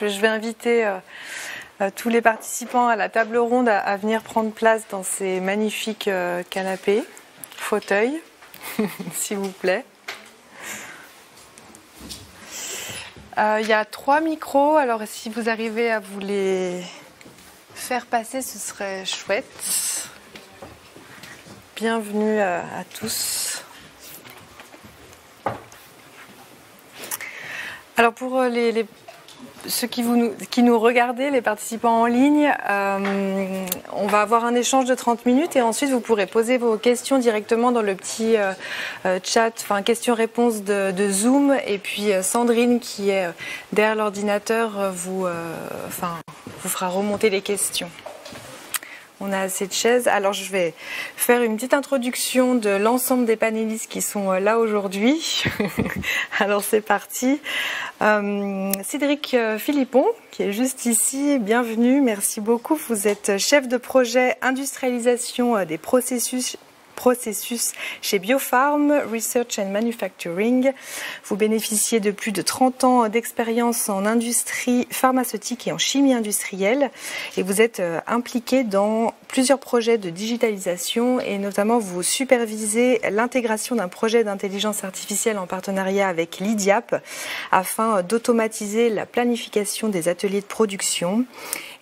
Je vais inviter euh, euh, tous les participants à la table ronde à, venir prendre place dans ces magnifiques euh, canapés, fauteuils, s'il vous plaît. Il y a trois micros, alors si vous arrivez à vous les faire passer, ce serait chouette. Bienvenue à, tous. Alors pour les ceux qui, vous, qui, nous regardez, les participants en ligne, euh, on va avoir un échange de 30 minutes et ensuite vous pourrez poser vos questions directement dans le petit euh, euh, chat, enfin question-réponse de, Zoom. Et puis Sandrine, qui est derrière l'ordinateur, vous fera remonter les questions. On a assez de chaises. Alors je vais faire une petite introduction de l'ensemble des panélistes qui sont euh, là aujourd'hui. Alors c'est parti. Euh, Cédric euh, Philippon, qui est juste ici, bienvenue, merci beaucoup. Vous êtes chef de projet industrialisation des processus processus chez Biopharm Research and Manufacturing. Vous bénéficiez de plus de 30 ans d'expérience en industrie pharmaceutique et en chimie industrielle et vous êtes euh, impliqué dans plusieurs projets de digitalisation et notamment vous supervisez l'intégration d'un projet d'intelligence artificielle en partenariat avec l'IDIAP afin d'automatiser la planification des ateliers de production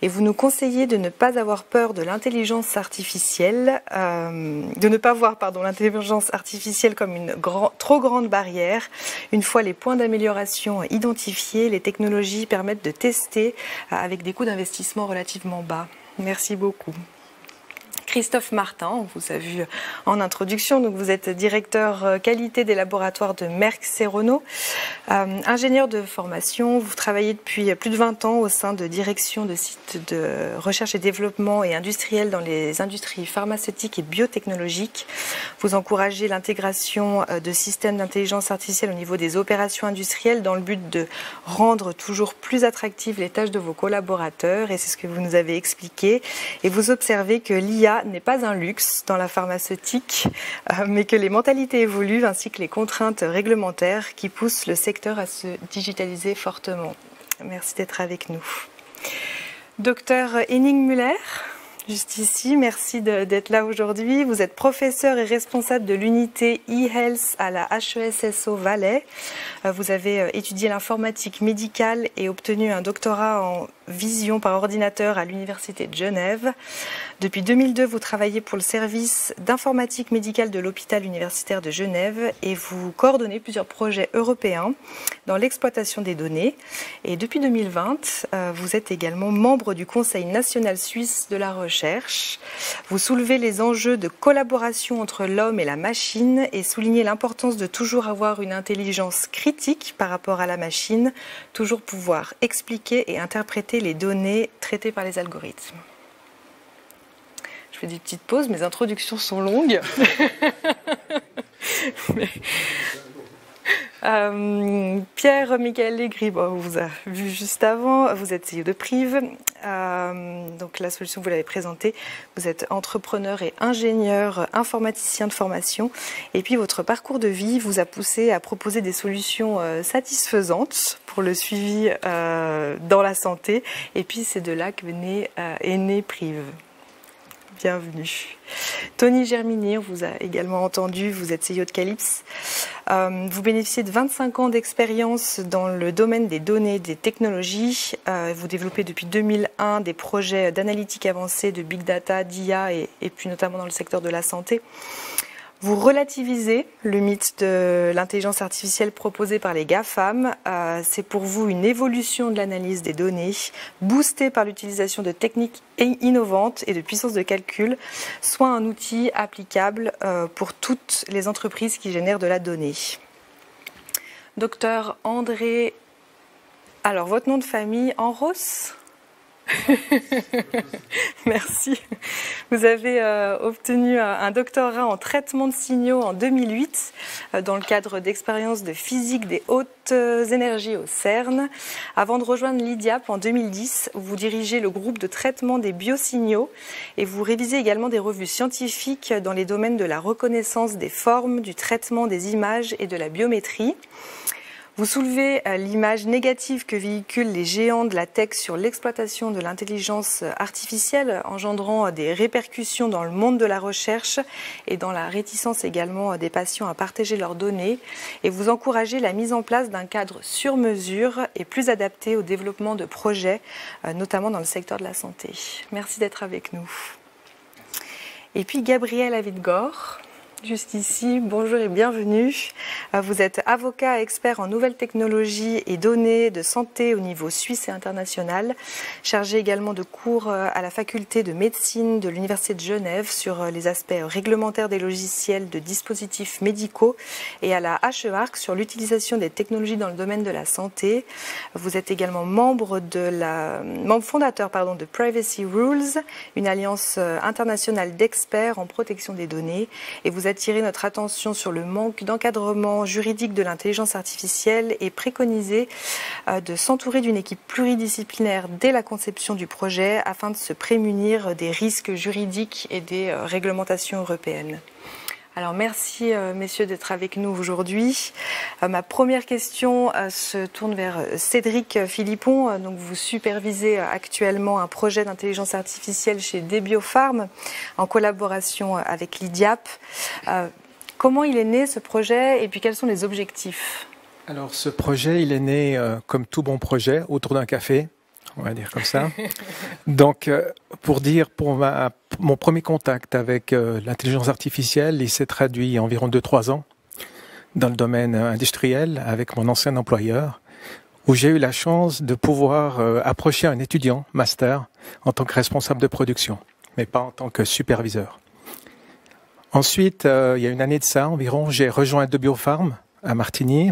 et vous nous conseillez de ne pas avoir peur de l'intelligence artificielle, euh, de ne pas voir pardon l'intelligence artificielle comme une trop grande barrière. Une fois les points d'amélioration identifiés, les technologies permettent de tester avec des coûts d'investissement relativement bas. Merci beaucoup. Christophe Martin, on vous a vu en introduction, donc vous êtes directeur euh, qualité des laboratoires de Merck Serono, euh, ingénieur de formation, vous travaillez depuis plus de 20 ans au sein de direction de sites de recherche et développement et industriel dans les industries pharmaceutiques et biotechnologiques. Vous encouragez l'intégration euh, de systèmes d'intelligence artificielle au niveau des opérations industrielles dans le but de rendre toujours plus attractives les tâches de vos collaborateurs. Et c'est ce que vous nous avez expliqué. Et vous observez que l'IA n'est pas un luxe dans la pharmaceutique, euh, mais que les mentalités évoluent ainsi que les contraintes réglementaires qui poussent le secteur à se digitaliser fortement. Merci d'être avec nous. Docteur Henning Muller, juste ici. Merci d'être là aujourd'hui. Vous êtes professeur et responsable de l'unité e-health à la HESSO Valais. Euh, vous avez euh, étudié l'informatique médicale et obtenu un doctorat en vision par ordinateur à l'Université de Genève. Depuis 2002, vous travaillez pour le service d'informatique médicale de l'hôpital universitaire de Genève et vous coordonnez plusieurs projets européens dans l'exploitation des données. Et depuis 2020, euh, vous êtes également membre du Conseil national suisse de la recherche. Vous soulevez les enjeux de collaboration entre l'homme et la machine et soulignez l'importance de toujours avoir une intelligence critique par rapport à la machine, toujours pouvoir expliquer et interpréter les données traitées par les algorithmes. Je fais des petites pauses, mes introductions sont longues. Euh, Pierre Michael Legri, on vous a vu juste avant, vous êtes CEO de Prive. Euh, donc la solution, vous l'avez présentée. Vous êtes entrepreneur et ingénieur informaticien de formation. Et puis votre parcours de vie vous a poussé à proposer des solutions euh, satisfaisantes pour le suivi dans la santé. Et puis c'est de là que est Prive bienvenue. Tony Germinier, on vous a également entendu, vous êtes CEO de Calypse. Euh, vous bénéficiez de 25 ans d'expérience dans le domaine des données, des technologies. Euh, vous développez depuis 2001 des projets d'analytique avancée, de big data, d'IA et, et puis notamment dans le secteur de la santé. Vous relativisez le mythe de l'intelligence artificielle proposée par les GAFAM. Euh, c'est pour vous une évolution de l'analyse des données, boostée par l'utilisation de techniques innovantes et de puissance de calcul, soit un outil applicable euh, pour toutes les entreprises qui génèrent de la donnée. Docteur André, alors votre nom de famille, Enros? Merci. Vous avez euh, obtenu un doctorat en traitement de signaux en 2008 euh, dans le cadre d'expériences de physique des hautes énergies au CERN. Avant de rejoindre l'IDIAP en 2010, vous dirigez le groupe de traitement des biosignaux et vous révisez également des revues scientifiques dans les domaines de la reconnaissance des formes, du traitement des images et de la biométrie. Vous soulevez euh, l'image négative que véhiculent les géants de la tech sur l'exploitation de l'intelligence artificielle, engendrant des répercussions dans le monde de la recherche et dans la réticence également des patients à partager leurs données. Et vous encouragez la mise en place d'un cadre sur mesure et plus adapté au développement de projets, euh, notamment dans le secteur de la santé. Merci d'être avec nous. Et puis Gabriel Avidgor, juste ici. Bonjour et bienvenue. Euh, vous êtes avocat expert en nouvelles technologies et données de santé au niveau suisse et international, chargé également de cours euh, à la faculté de médecine de l'Université de Genève sur euh, les aspects réglementaires des logiciels de dispositifs médicaux et à la HEARC sur l'utilisation des technologies dans le domaine de la santé. Vous êtes également membre fondateur de Privacy Rules, une alliance internationale d'experts en protection des données et vous attirer notre attention sur le manque d'encadrement juridique de l'intelligence artificielle et préconiser euh, de s'entourer d'une équipe pluridisciplinaire dès la conception du projet afin de se prémunir des risques juridiques et des euh, réglementations européennes. Alors merci euh, messieurs d'être avec nous aujourd'hui. ma première question se tourne vers Cédric Philippon. donc vous supervisez actuellement un projet d'intelligence artificielle chez Debiopharm en collaboration avec l'IDIAP. comment il est né ce projet et puis quels sont les objectifs? Alors ce projet, il est né comme tout bon projet autour d'un café on va dire comme ça. Donc, euh, pour dire, pour ma, mon premier contact avec euh, l'intelligence artificielle, il s'est traduit il y a environ 2-3 ans dans le domaine industriel avec mon ancien employeur, où j'ai eu la chance de pouvoir euh, approcher un étudiant master en tant que responsable de production, mais pas en tant que superviseur. Ensuite, il y a une année de ça environ, j'ai rejoint de à Martigny,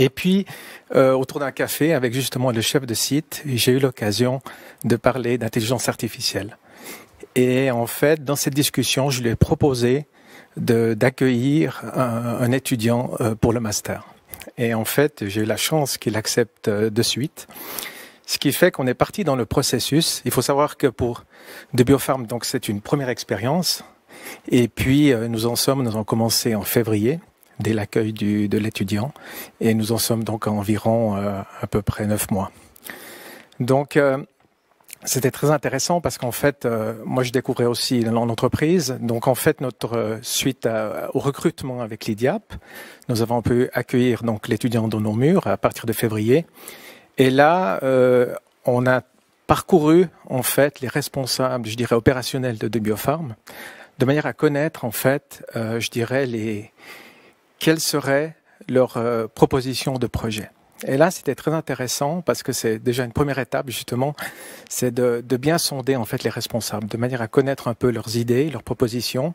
et puis, euh, autour d'un café avec justement le chef de site, j'ai eu l'occasion de parler d'intelligence artificielle. Et en fait, dans cette discussion, je lui ai proposé d'accueillir un, étudiant euh, pour le master. Et en fait, j'ai eu la chance qu'il accepte euh, de suite. Ce qui fait qu'on est parti dans le processus. Il faut savoir que pour de Biopharm, donc c'est une première expérience. Et puis, euh, nous en sommes, nous avons commencé en février dès l'accueil de l'étudiant. Et nous en sommes donc à environ euh, à peu près neuf mois. Donc, euh, c'était très intéressant parce qu'en fait, euh, moi, je découvrais aussi l'entreprise. Donc, en fait, notre suite au recrutement avec l'IDIAP, nous avons pu accueillir donc l'étudiant dans nos murs à partir de février. Et là, on a parcouru en fait les responsables, je dirais opérationnels de, de de manière à connaître en fait, je dirais les quelles seraient leurs euh, propositions de projet. Et là, c'était très intéressant parce que c'est déjà une première étape, justement, c'est de, de, bien sonder en fait les responsables, de manière à connaître un peu leurs idées, leurs propositions.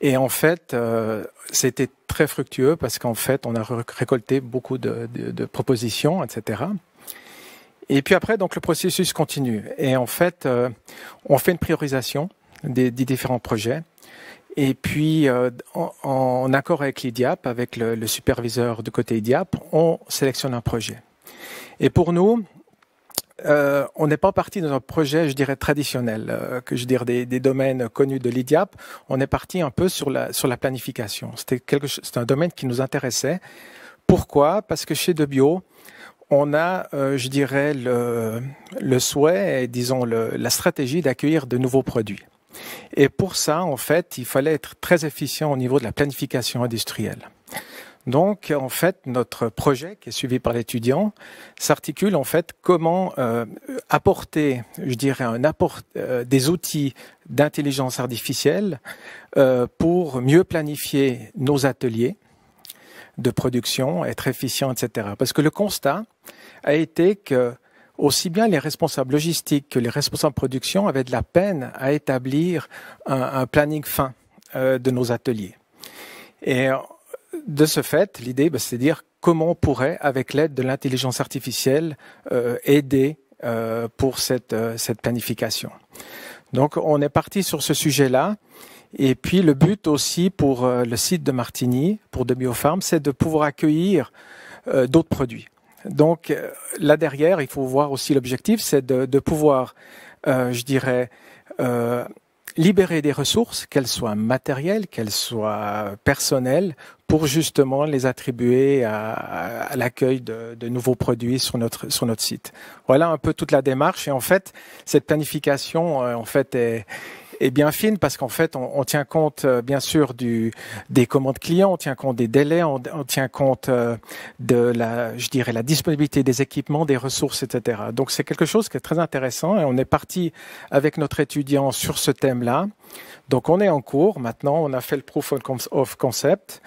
Et en fait, euh, c'était très fructueux parce qu'en fait, on a récolté beaucoup de, de, de, propositions, etc. Et puis après, donc le processus continue. Et en fait, euh, on fait une priorisation des, des différents projets. Et puis, euh, en, accord avec l'IDIAP, avec le, superviseur de côté IDIAP, on sélectionne un projet. Et pour nous, euh, on n'est pas parti dans un projet, je dirais, traditionnel, euh, que je dirais des, des, domaines connus de l'IDIAP. On est parti un peu sur la, sur la planification. C'était quelque c'est un domaine qui nous intéressait. Pourquoi? Parce que chez Debio, on a, je dirais, le, le souhait et disons le, la stratégie d'accueillir de nouveaux produits. Et pour ça, en fait, il fallait être très efficient au niveau de la planification industrielle. Donc, en fait, notre projet, qui est suivi par l'étudiant, s'articule en fait comment euh, apporter, je dirais, un apport, euh, des outils d'intelligence artificielle euh, pour mieux planifier nos ateliers de production, être efficient, etc. Parce que le constat a été que aussi bien les responsables logistiques que les responsables de production avaient de la peine à établir un, planning fin euh, de nos ateliers. Et euh, de ce fait, l'idée, bah, c'est de dire comment on pourrait, avec l'aide de l'intelligence artificielle, euh, aider pour cette, cette planification. Donc, on est parti sur ce sujet-là. Et puis, le but aussi pour le site de Martigny, pour de Biopharm, c'est de pouvoir accueillir d'autres produits. Donc euh, là derrière, il faut voir aussi l'objectif, c'est de, de, pouvoir, euh, je dirais, euh, libérer des ressources, qu'elles soient matérielles, qu'elles soient personnelles, pour justement les attribuer à, à l'accueil de, de, nouveaux produits sur notre sur notre site. Voilà un peu toute la démarche et en fait cette planification euh, en fait est est bien fine parce qu'en fait, on, on, tient compte euh, bien sûr du, des commandes clients, on tient compte des délais, on, on tient compte euh, de la, je dirais, la disponibilité des équipements, des ressources, etc. Donc c'est quelque chose qui est très intéressant et on est parti avec notre étudiant sur ce thème-là. Donc on est en cours maintenant, on a fait le proof of concept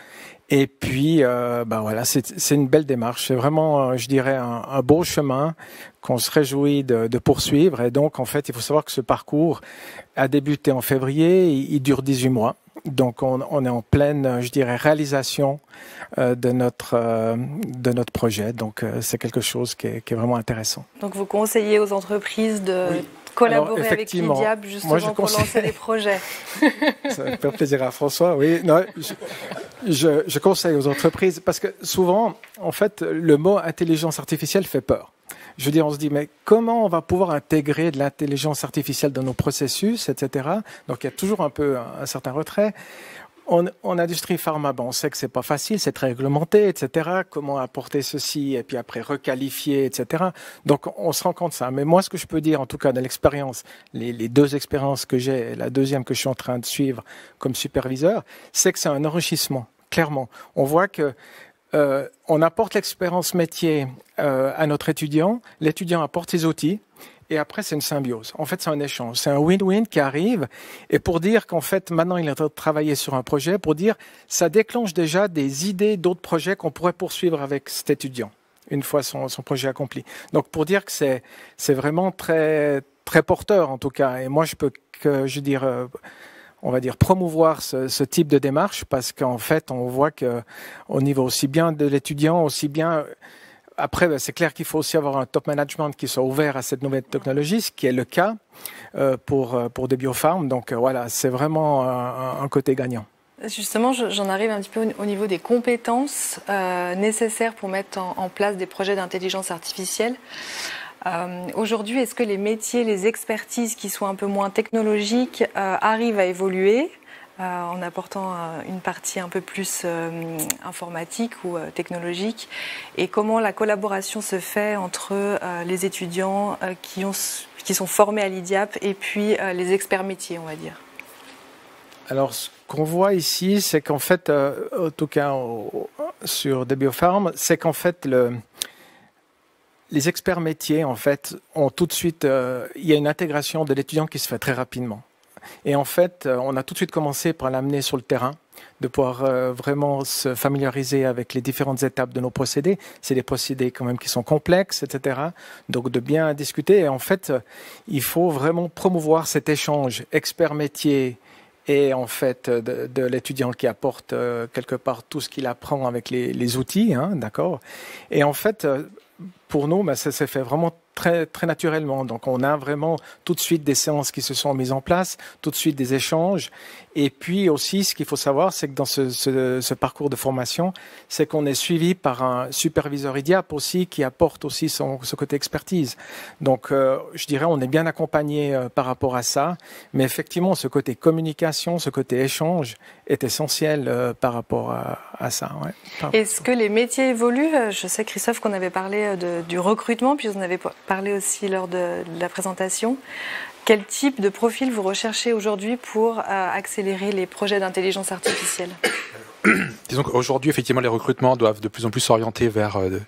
et puis, euh, bah voilà, c'est une belle démarche. C'est vraiment, euh, je dirais, un, un beau chemin qu'on se réjouit de, de, poursuivre. Et donc, en fait, il faut savoir que ce parcours a débuté en février, il, il dure 18 mois. Donc, on, on, est en pleine, je dirais, réalisation euh, de notre euh, de notre projet. Donc, euh, c'est quelque chose qui est, qui est, vraiment intéressant. Donc, vous conseillez aux entreprises de oui collaborer Alors, avec l'IDIAB justement moi, je pour conseille... lancer des projets. Ça va faire plaisir à François, oui. Non, je, je, je, conseille aux entreprises parce que souvent, en fait, le mot intelligence artificielle fait peur. Je veux dire, on se dit, mais comment on va pouvoir intégrer de l'intelligence artificielle dans nos processus, etc. Donc il y a toujours un peu un, un certain retrait. En, industrie pharma, on sait que c'est pas facile, c'est très réglementé, etc. Comment apporter ceci et puis après requalifier, etc. Donc on se rend compte de ça. Mais moi, ce que je peux dire, en tout cas, de l'expérience, les, les, deux expériences que j'ai, la deuxième que je suis en train de suivre comme superviseur, c'est que c'est un enrichissement. Clairement, on voit que euh, on apporte l'expérience métier euh, à notre étudiant, l'étudiant apporte ses outils, et après c'est une symbiose. En fait, c'est un échange, c'est un win-win qui arrive. Et pour dire qu'en fait, maintenant il est en train de travailler sur un projet, pour dire ça déclenche déjà des idées d'autres projets qu'on pourrait poursuivre avec cet étudiant une fois son, projet accompli. Donc pour dire que c'est c'est vraiment très très porteur en tout cas. Et moi je peux je dire euh, on va dire promouvoir ce, ce type de démarche parce qu'en fait on voit que au niveau aussi bien de l'étudiant aussi bien après, ben, c'est clair qu'il faut aussi avoir un top management qui soit ouvert à cette nouvelle technologie, ce qui est le cas euh, pour, pour des biopharmes. Donc euh, voilà, c'est vraiment un, côté gagnant. Justement, j'en arrive un petit peu au niveau des compétences euh, nécessaires pour mettre en, place des projets d'intelligence artificielle. Euh, Aujourd'hui, est-ce que les métiers, les expertises qui sont un peu moins technologiques euh, arrivent à évoluer? euh, en apportant euh, une partie un peu plus euh, informatique ou euh, technologique et comment la collaboration se fait entre euh, les étudiants euh, qui, ont, qui sont formés à l'IDIAP et puis les experts métiers, on va dire. Alors, ce qu'on voit ici, c'est qu'en fait, en tout cas sur des c'est qu'en fait, le, les experts métiers, en fait, ont tout de suite, il y a une intégration de l'étudiant qui se fait très rapidement. Et en fait, euh, on a tout de suite commencé par l'amener sur le terrain, de pouvoir euh, vraiment se familiariser avec les différentes étapes de nos procédés. C'est des procédés quand même qui sont complexes, etc. Donc de bien discuter. Et en fait, il faut vraiment promouvoir cet échange expert métier et en fait de, l'étudiant qui apporte euh, quelque part tout ce qu'il apprend avec les, outils, hein, d'accord. Et en fait, pour nous, ben, ça s'est fait vraiment très, très naturellement. Donc, on a vraiment tout de suite des séances qui se sont mises en place, tout de suite des échanges. Et puis aussi, ce qu'il faut savoir, c'est que dans ce, parcours de formation, c'est qu'on est suivi par un superviseur IDIAP aussi qui apporte aussi son, ce côté expertise. Donc, euh, je dirais, on est bien accompagné euh, par rapport à ça. Mais effectivement, ce côté communication, ce côté échange est essentiel euh, par rapport à, ça. Est-ce que les métiers évoluent? Je sais, Christophe, qu'on avait parlé du recrutement, puis on avait parlé aussi lors de, la présentation. Quel type de profil vous recherchez aujourd'hui pour euh, accélérer les projets d'intelligence artificielle? Disons qu'aujourd'hui, effectivement, les recrutements doivent de plus en plus s'orienter vers euh,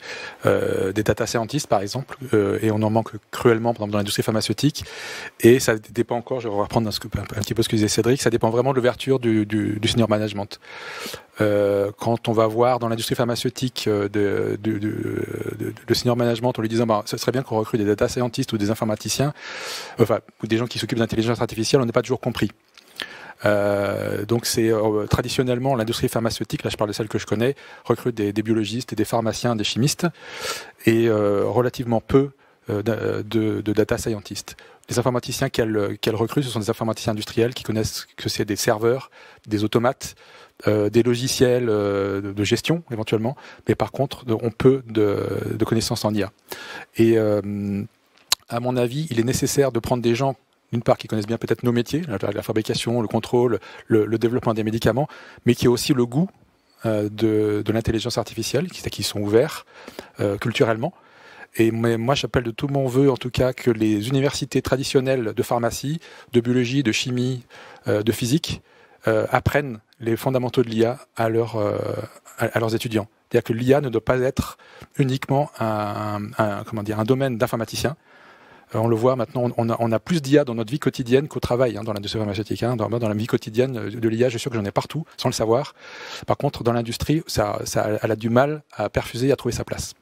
euh, des data scientists, par exemple, euh, et on en manque cruellement, par exemple, dans l'industrie pharmaceutique. Et ça dépend encore, je vais reprendre un, petit peu ce que disait Cédric, ça dépend vraiment de l'ouverture du, senior management. Euh, quand on va voir dans l'industrie pharmaceutique de, de, senior management, en lui disant, bah, ce serait bien qu'on recrute des data scientists ou des informaticiens, enfin, ou des gens qui s'occupent d'intelligence artificielle, on n'est pas toujours compris. Euh, donc c'est euh, traditionnellement l'industrie pharmaceutique, là je parle de celle que je connais, recrute des, biologistes, des pharmaciens, des chimistes et euh, relativement peu de, data scientists. Les informaticiens qu'elle qu recrute, ce sont des informaticiens industriels qui connaissent que c'est des serveurs, des automates, des logiciels de gestion éventuellement, mais par contre on peut de, connaissances en IA. Et à mon avis, il est nécessaire de prendre des gens d'une part, qui connaissent bien peut-être nos métiers, la, fabrication, le contrôle, le, développement des médicaments, mais qui ont aussi le goût euh, de, l'intelligence artificielle, qui, qui, sont ouverts euh, culturellement. Et moi, j'appelle de tout mon vœu, en tout cas, que les universités traditionnelles de pharmacie, de biologie, de chimie, euh, de physique apprennent les fondamentaux de l'IA à, leur, à, leurs étudiants. C'est-à-dire que l'IA ne doit pas être uniquement un, un domaine d'informaticien, on le voit maintenant, on a, plus d'IA dans notre vie quotidienne qu'au travail, hein, dans l'industrie pharmaceutique. Hein. dans, la vie quotidienne de l'IA, je suis sûr que j'en ai partout, sans le savoir. Par contre, dans l'industrie, ça, elle a du mal à perfuser, à trouver sa place.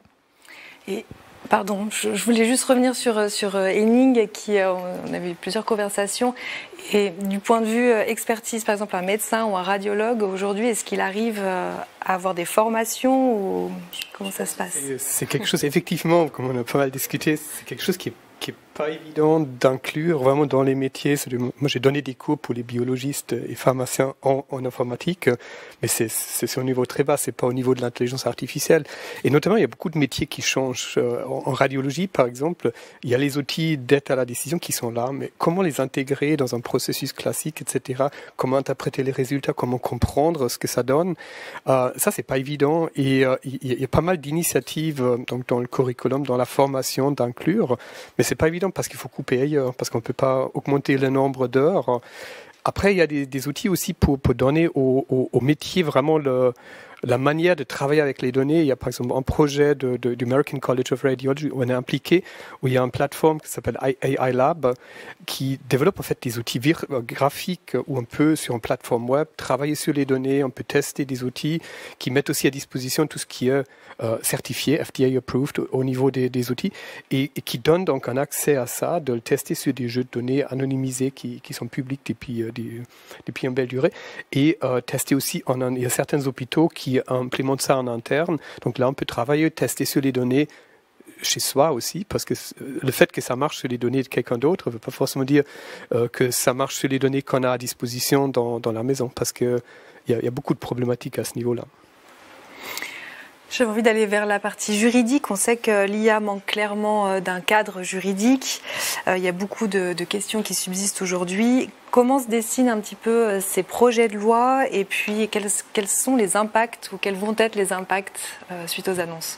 Et Pardon, je, voulais juste revenir sur, sur euh, Henning, qui euh, on avait eu plusieurs conversations. Et du point de vue expertise, par exemple, un médecin ou un radiologue, aujourd'hui, est-ce qu'il arrive à avoir des formations ou comment ça se passe? C'est quelque chose, effectivement, comme on a pas mal discuté, c'est quelque chose qui est qui n'est pas évident d'inclure vraiment dans les métiers. Moi, j'ai donné des cours pour les biologistes et pharmaciens en, informatique, mais c'est au niveau très bas, c'est pas au niveau de l'intelligence artificielle. Et notamment, il y a beaucoup de métiers qui changent. Euh, en, radiologie, par exemple, il y a les outils d'aide à la décision qui sont là, mais comment les intégrer dans un processus classique, etc. Comment interpréter les résultats, comment comprendre ce que ça donne? Euh, ça, c'est pas évident. Et euh, il y, a pas mal d'initiatives euh, donc dans le curriculum, dans la formation, d'inclure, mais c'est pas évident parce qu'il faut couper ailleurs, parce qu'on ne peut pas augmenter le nombre d'heures. Après, il y a des, outils aussi pour, donner au, métier vraiment le, la manière de travailler avec les données. Il y a par exemple un projet du American College of Radiology où on est impliqué, où il y a une plateforme qui s'appelle AI Lab qui développe en fait des outils graphiques où on peut sur une plateforme web travailler sur les données, on peut tester des outils qui mettent aussi à disposition tout ce qui est euh, certifié, FDA approved au niveau des, outils et, qui donne donc un accès à ça, de le tester sur des jeux de données anonymisés qui, sont publics depuis, euh, depuis une belle durée et euh, tester aussi il y a certains hôpitaux qui implémentent ça en interne. Donc là, on peut travailler, tester sur les données chez soi aussi, parce que le fait que ça marche sur les données de quelqu'un d'autre ne veut pas forcément dire que ça marche sur les données qu'on a à disposition dans, dans la maison, parce qu'il y, a beaucoup de problématiques à ce niveau-là. J'ai envie d'aller vers la partie juridique. On sait que l'IA manque clairement euh, d'un cadre juridique. Euh, il y a beaucoup de, questions qui subsistent aujourd'hui. Comment se dessinent un petit peu euh, ces projets de loi? Et puis quels, quels sont les impacts ou quels vont être les impacts suite aux annonces?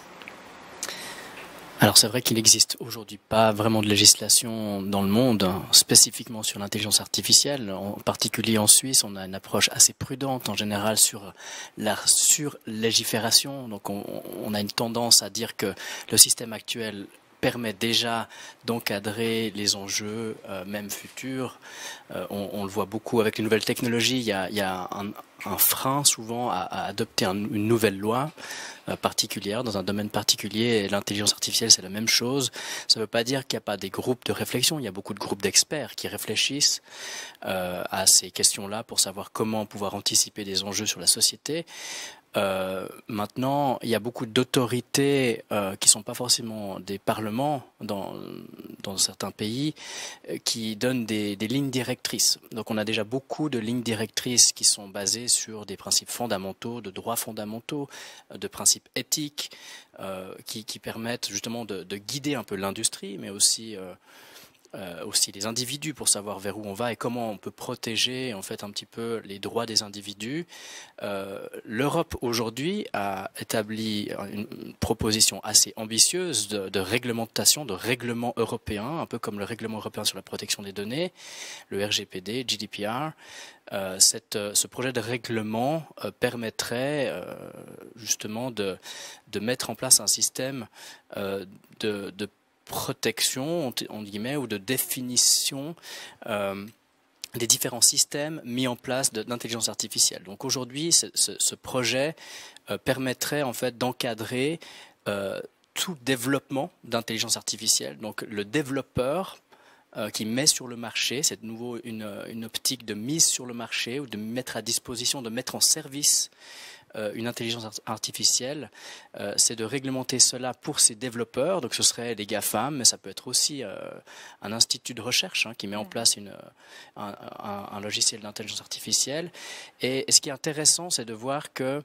Alors c'est vrai qu'il n'existe aujourd'hui pas vraiment de législation dans le monde spécifiquement sur l'intelligence artificielle. En particulier en Suisse, on a une approche assez prudente en général sur la surlégifération. Donc on, on a une tendance à dire que le système actuel permet déjà d'encadrer les enjeux, euh, même futurs. Euh, on, le voit beaucoup avec les nouvelles technologies. Il y a, un, frein souvent à, adopter une nouvelle loi euh, particulière dans un domaine particulier. Et l'intelligence artificielle, c'est la même chose. Ça ne veut pas dire qu'il n'y a pas des groupes de réflexion. Il y a beaucoup de groupes d'experts qui réfléchissent à ces questions-là pour savoir comment pouvoir anticiper des enjeux sur la société. Euh, maintenant, il y a beaucoup d'autorités euh, qui sont pas forcément des parlements dans, certains pays euh, qui donnent des, lignes directrices. Donc on a déjà beaucoup de lignes directrices qui sont basées sur des principes fondamentaux, de droits fondamentaux, de principes éthiques, qui, permettent justement de guider un peu l'industrie, mais aussi euh, aussi les individus pour savoir vers où on va et comment on peut protéger en fait un petit peu les droits des individus. Euh, L'Europe aujourd'hui a établi une proposition assez ambitieuse de, réglementation, de règlement européen, un peu comme le règlement européen sur la protection des données, le RGPD, GDPR. Euh, cette, ce projet de règlement permettrait justement de, de, mettre en place un système de, de protection, en guillemets, ou de définition euh, des différents systèmes mis en place d'intelligence artificielle. Donc aujourd'hui, ce, projet euh, permettrait en fait d'encadrer euh, tout développement d'intelligence artificielle. Donc le développeur qui met sur le marché, c'est de nouveau une, une, optique de mise sur le marché ou de mettre à disposition, de mettre en service une intelligence artificielle, euh, c'est de réglementer cela pour ses développeurs. Donc ce serait des GAFAM, mais ça peut être aussi euh, un institut de recherche hein, qui met en place une, un, logiciel d'intelligence artificielle. Et, ce qui est intéressant, c'est de voir que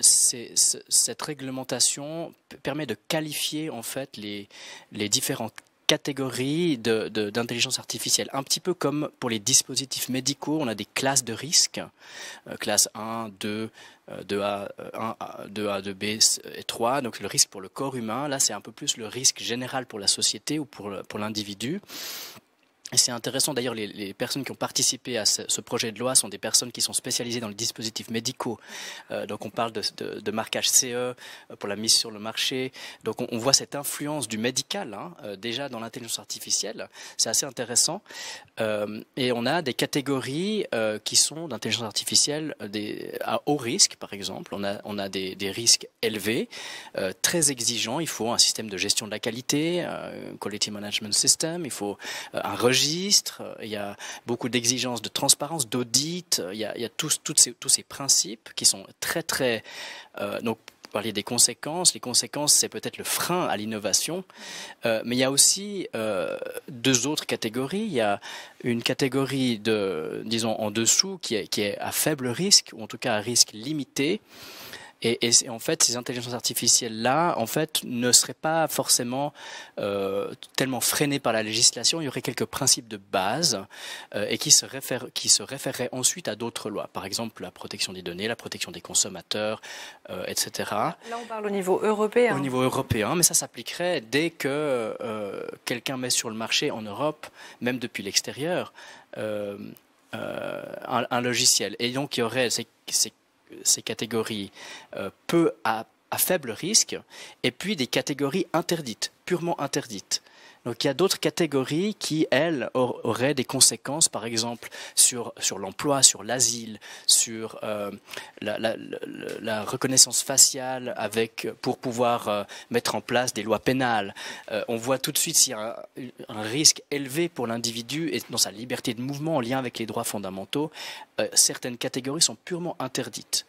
cette réglementation permet de qualifier en fait les, les différents catégories d'intelligence artificielle. Un petit peu comme pour les dispositifs médicaux, on a des classes de risques, euh, classe 1, 2, 2A, 1, 2A, 2B et 3. Donc le risque pour le corps humain, là c'est un peu plus le risque général pour la société ou pour l'individu. C'est intéressant d'ailleurs, les, personnes qui ont participé à ce, projet de loi sont des personnes qui sont spécialisées dans les dispositifs médicaux. Euh, donc on parle de, marquage CE euh, pour la mise sur le marché. Donc on, voit cette influence du médical hein, euh, déjà dans l'intelligence artificielle. C'est assez intéressant. et on a des catégories qui sont d'intelligence artificielle à haut risque, par exemple. On a, des, risques élevés, très exigeants. Il faut un système de gestion de la qualité, quality management system. Il faut un il y a beaucoup d'exigences de transparence, d'audit, il y a, tous, ces, principes qui sont très très... Euh, donc, parler des conséquences. Les conséquences, c'est peut-être le frein à l'innovation. Euh, mais il y a aussi euh, deux autres catégories. Il y a une catégorie de, disons, en dessous qui est à faible risque, ou en tout cas à risque limité. Et, en fait, ces intelligences artificielles-là, en fait, ne seraient pas forcément euh, tellement freinées par la législation. Il y aurait quelques principes de base euh, et qui se, réfèrent, qui se référeraient ensuite à d'autres lois. Par exemple, la protection des données, la protection des consommateurs, euh, etc. Là, on parle au niveau européen. Au niveau européen, mais ça s'appliquerait dès que quelqu'un met sur le marché en Europe, même depuis l'extérieur, un, un, logiciel. Et donc, il y aurait ces, ces ces catégories euh, peu à, faible risque, et puis des catégories interdites, purement interdites. Donc il y a d'autres catégories qui, elles, auraient des conséquences, par exemple, sur, l'emploi, sur l'asile, sur euh, la, reconnaissance faciale avec, pour pouvoir euh, mettre en place des lois pénales. on voit tout de suite s'il y a un, risque élevé pour l'individu et dans sa liberté de mouvement en lien avec les droits fondamentaux, certaines catégories sont purement interdites.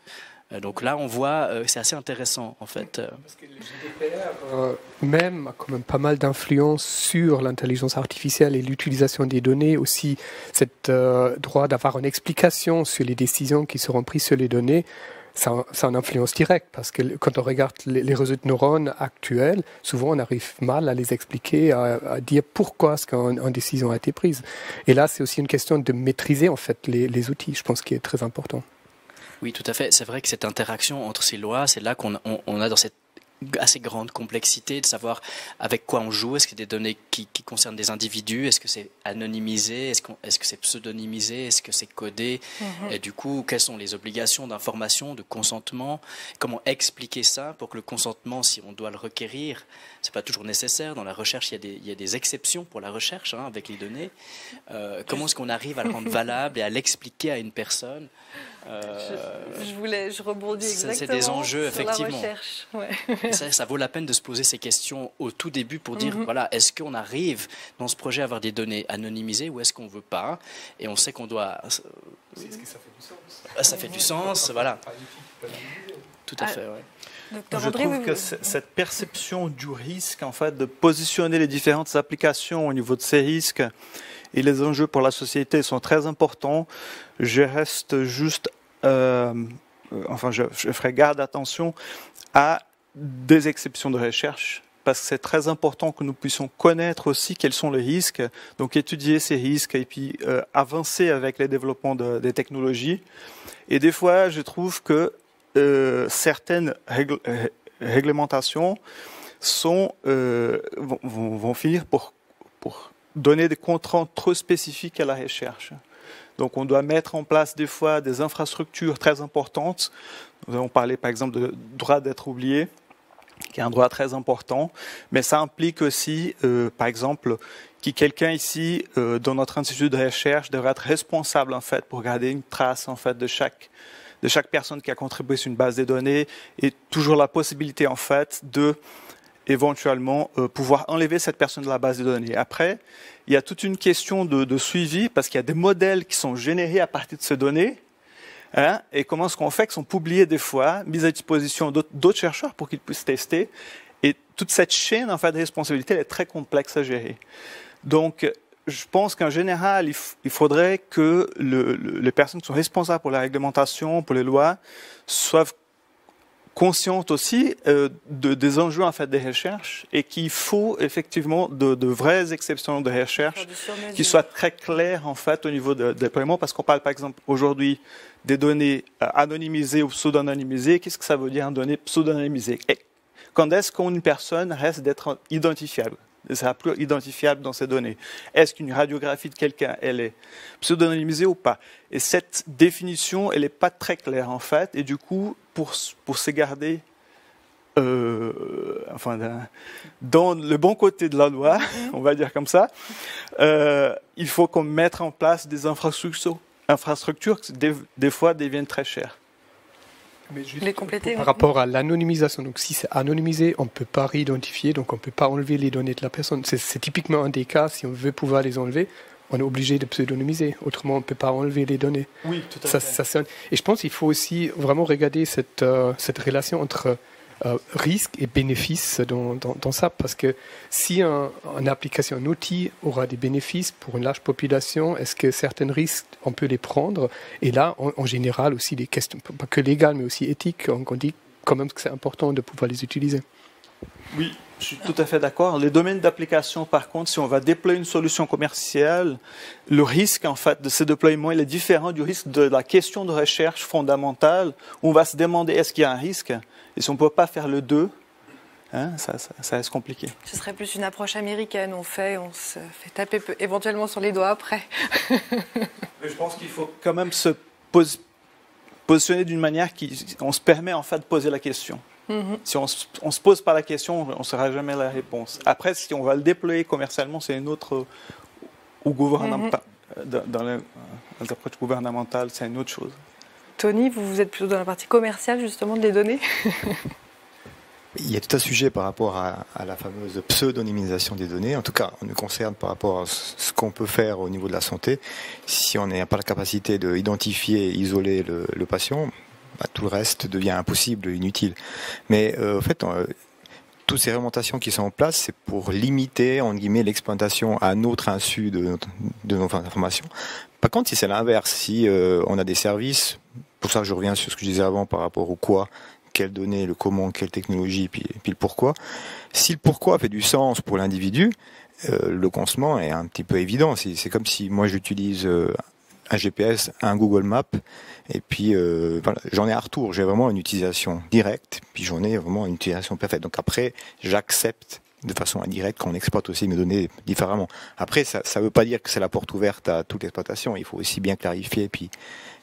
Euh, donc là, on voit, euh, c'est assez intéressant en fait. Parce que le GDPR euh, même a quand même pas mal d'influence sur l'intelligence artificielle et l'utilisation des données, aussi cette droit d'avoir une explication sur les décisions qui seront prises sur les données. Ça, a une influence directe parce que quand on regarde les, réseaux de neurones actuels, souvent on arrive mal à les expliquer, à, dire pourquoi est-ce qu'une décision a été prise. Et là, c'est aussi une question de maîtriser en fait les, les outils, je pense, qui est très important. Oui, tout à fait. C'est vrai que cette interaction entre ces lois, c'est là qu'on a dans cette assez grande complexité de savoir avec quoi on joue. Est-ce que des données qui, concernent des individus Est-ce que c'est anonymisé Est-ce que c'est pseudonymisé Est-ce que c'est codé? Mhm. Et du coup, quelles sont les obligations d'information, de consentement? Comment expliquer ça pour que le consentement, si on doit le requérir, c'est pas toujours nécessaire. Dans la recherche, il y a des, il y a des exceptions pour la recherche hein, avec les données. Euh, comment est-ce qu'on arrive à le rendre valable et à l'expliquer à une personne? Euh, je, voulais, je rebondis exactement. C'est des enjeux, effectivement. Ouais. ça, ça, vaut la peine de se poser ces questions au tout début pour dire, mhm. voilà, est-ce qu'on arrive dans ce projet à avoir des données anonymisées ou est-ce qu'on ne veut pas? Et on sait qu'on doit... Est-ce que ça fait du sens? Ah, Ça fait du sens, voilà. Tout à ah, fait, oui. Je trouve que cette perception du risque, en fait, de positionner les différentes applications au niveau de ces risques et les enjeux pour la société sont très importants. Je reste juste euh, enfin, je, ferai garde attention à des exceptions de recherche parce que c'est très important que nous puissions connaître aussi quels sont les risques, donc étudier ces risques et puis euh, avancer avec les développements des technologies. Et des fois, je trouve que euh, certaines réglementations vont, finir pour donner des contraintes trop spécifiques à la recherche. Donc on doit mettre en place des fois des infrastructures très importantes. Nous avons parlé par exemple de droit d'être oublié, qui est un droit très important, mais ça implique aussi, euh, par exemple, que quelqu'un ici, euh, dans notre institut de recherche, devrait être responsable en fait pour garder une trace en fait de chaque de chaque personne qui a contribué sur une base de données et toujours la possibilité en fait de éventuellement euh, pouvoir enlever cette personne de la base de données. Après, il y a toute une question de, suivi parce qu'il y a des modèles qui sont générés à partir de ces données. Hein, et comment est-ce qu'on fait, qu'ils sont publiés des fois, mis à disposition d'autres chercheurs pour qu'ils puissent tester. Et toute cette chaîne en fait, de responsabilité elle est très complexe à gérer. Donc, je pense qu'en général, il, faudrait que le, les personnes qui sont responsables pour la réglementation, pour les lois, soient consciente aussi euh, de, des enjeux en fait des recherches et qu'il faut effectivement de, de, vraies exceptions de recherche qui soient très claires en fait au niveau de, déploiement parce qu'on parle par exemple aujourd'hui des données euh, anonymisées ou pseudonymisées. Qu'est-ce que ça veut dire un données pseudonymisée? Quand est-ce qu'une personne reste d'être identifiable? Ne sera plus identifiable dans ces données. Est-ce qu'une radiographie de quelqu'un, elle est pseudonymisée ou pas? Et cette définition, elle n'est pas très claire en fait, et du coup, pour, pour se garder euh, enfin, dans le bon côté de la loi, on va dire comme ça, euh, il faut qu'on mette en place des infrastructures, infrastructures qui des, fois deviennent très chères. Mais juste les compléter, par rapport à l'anonymisation, donc si c'est anonymisé, on ne peut pas réidentifier, donc on ne peut pas enlever les données de la personne. C'est typiquement un des cas, si on veut pouvoir les enlever, on est obligé de pseudonymiser. Autrement, on ne peut pas enlever les données. Oui, tout à fait. et je pense qu'il faut aussi vraiment regarder cette, euh, cette relation entre euh, risque et bénéfice dans, dans, ça. Parce que si un, une application, un outil aura des bénéfices pour une large population, est-ce que certains risques, on peut les prendre? Et là, en, général, aussi des questions, pas que légales, mais aussi éthiques, on, on dit quand même que c'est important de pouvoir les utiliser. Oui, je suis tout à fait d'accord. Les domaines d'application, par contre, si on va déployer une solution commerciale, le risque, en fait, de ce déploiement, il est différent du risque de la question de recherche fondamentale, où on va se demander est-ce qu'il y a un risque? Et si on ne peut pas faire le deux, hein, ça, ça, reste compliqué. Ce serait plus une approche américaine. On fait, on se fait taper éventuellement sur les doigts après. je pense qu'il faut quand même se positionner d'une manière qui, on se permet en fait de poser la question. Mhm. Si on ne se pose pas la question, on ne saura jamais la réponse. Après, si on va le déployer commercialement, c'est une autre. Ou gouvernemental, mhm. dans les, approches gouvernementales, c'est une autre chose. Tony, vous, vous êtes plutôt dans la partie commerciale justement des données? Il y a tout un sujet par rapport à, la fameuse pseudonymisation des données. En tout cas, on nous concerne par rapport à ce qu'on peut faire au niveau de la santé. Si on n'a pas la capacité d'identifier et isoler le, le patient, bah, tout le reste devient impossible, inutile. Mais euh, en fait, euh, toutes ces remontations qui sont en place, c'est pour limiter, en guillemets, l'exploitation à notre insu de, nos informations. Par contre, si c'est l'inverse, si euh, on a des services, pour ça je reviens sur ce que je disais avant par rapport au quoi, quelles données, le comment, quelle technologie, puis, puis le pourquoi. Si le pourquoi fait du sens pour l'individu, le consentement est un petit peu évident. C'est comme si moi j'utilise un GPS, un Google Maps, et puis euh, voilà, j'en ai un retour. J'ai vraiment une utilisation directe, puis j'en ai vraiment une utilisation parfaite. Donc après, j'accepte de façon indirecte qu'on exploite aussi mes données différemment. Après, ça ne veut pas dire que c'est la porte ouverte à toute l'exploitation. Il faut aussi bien clarifier et puis,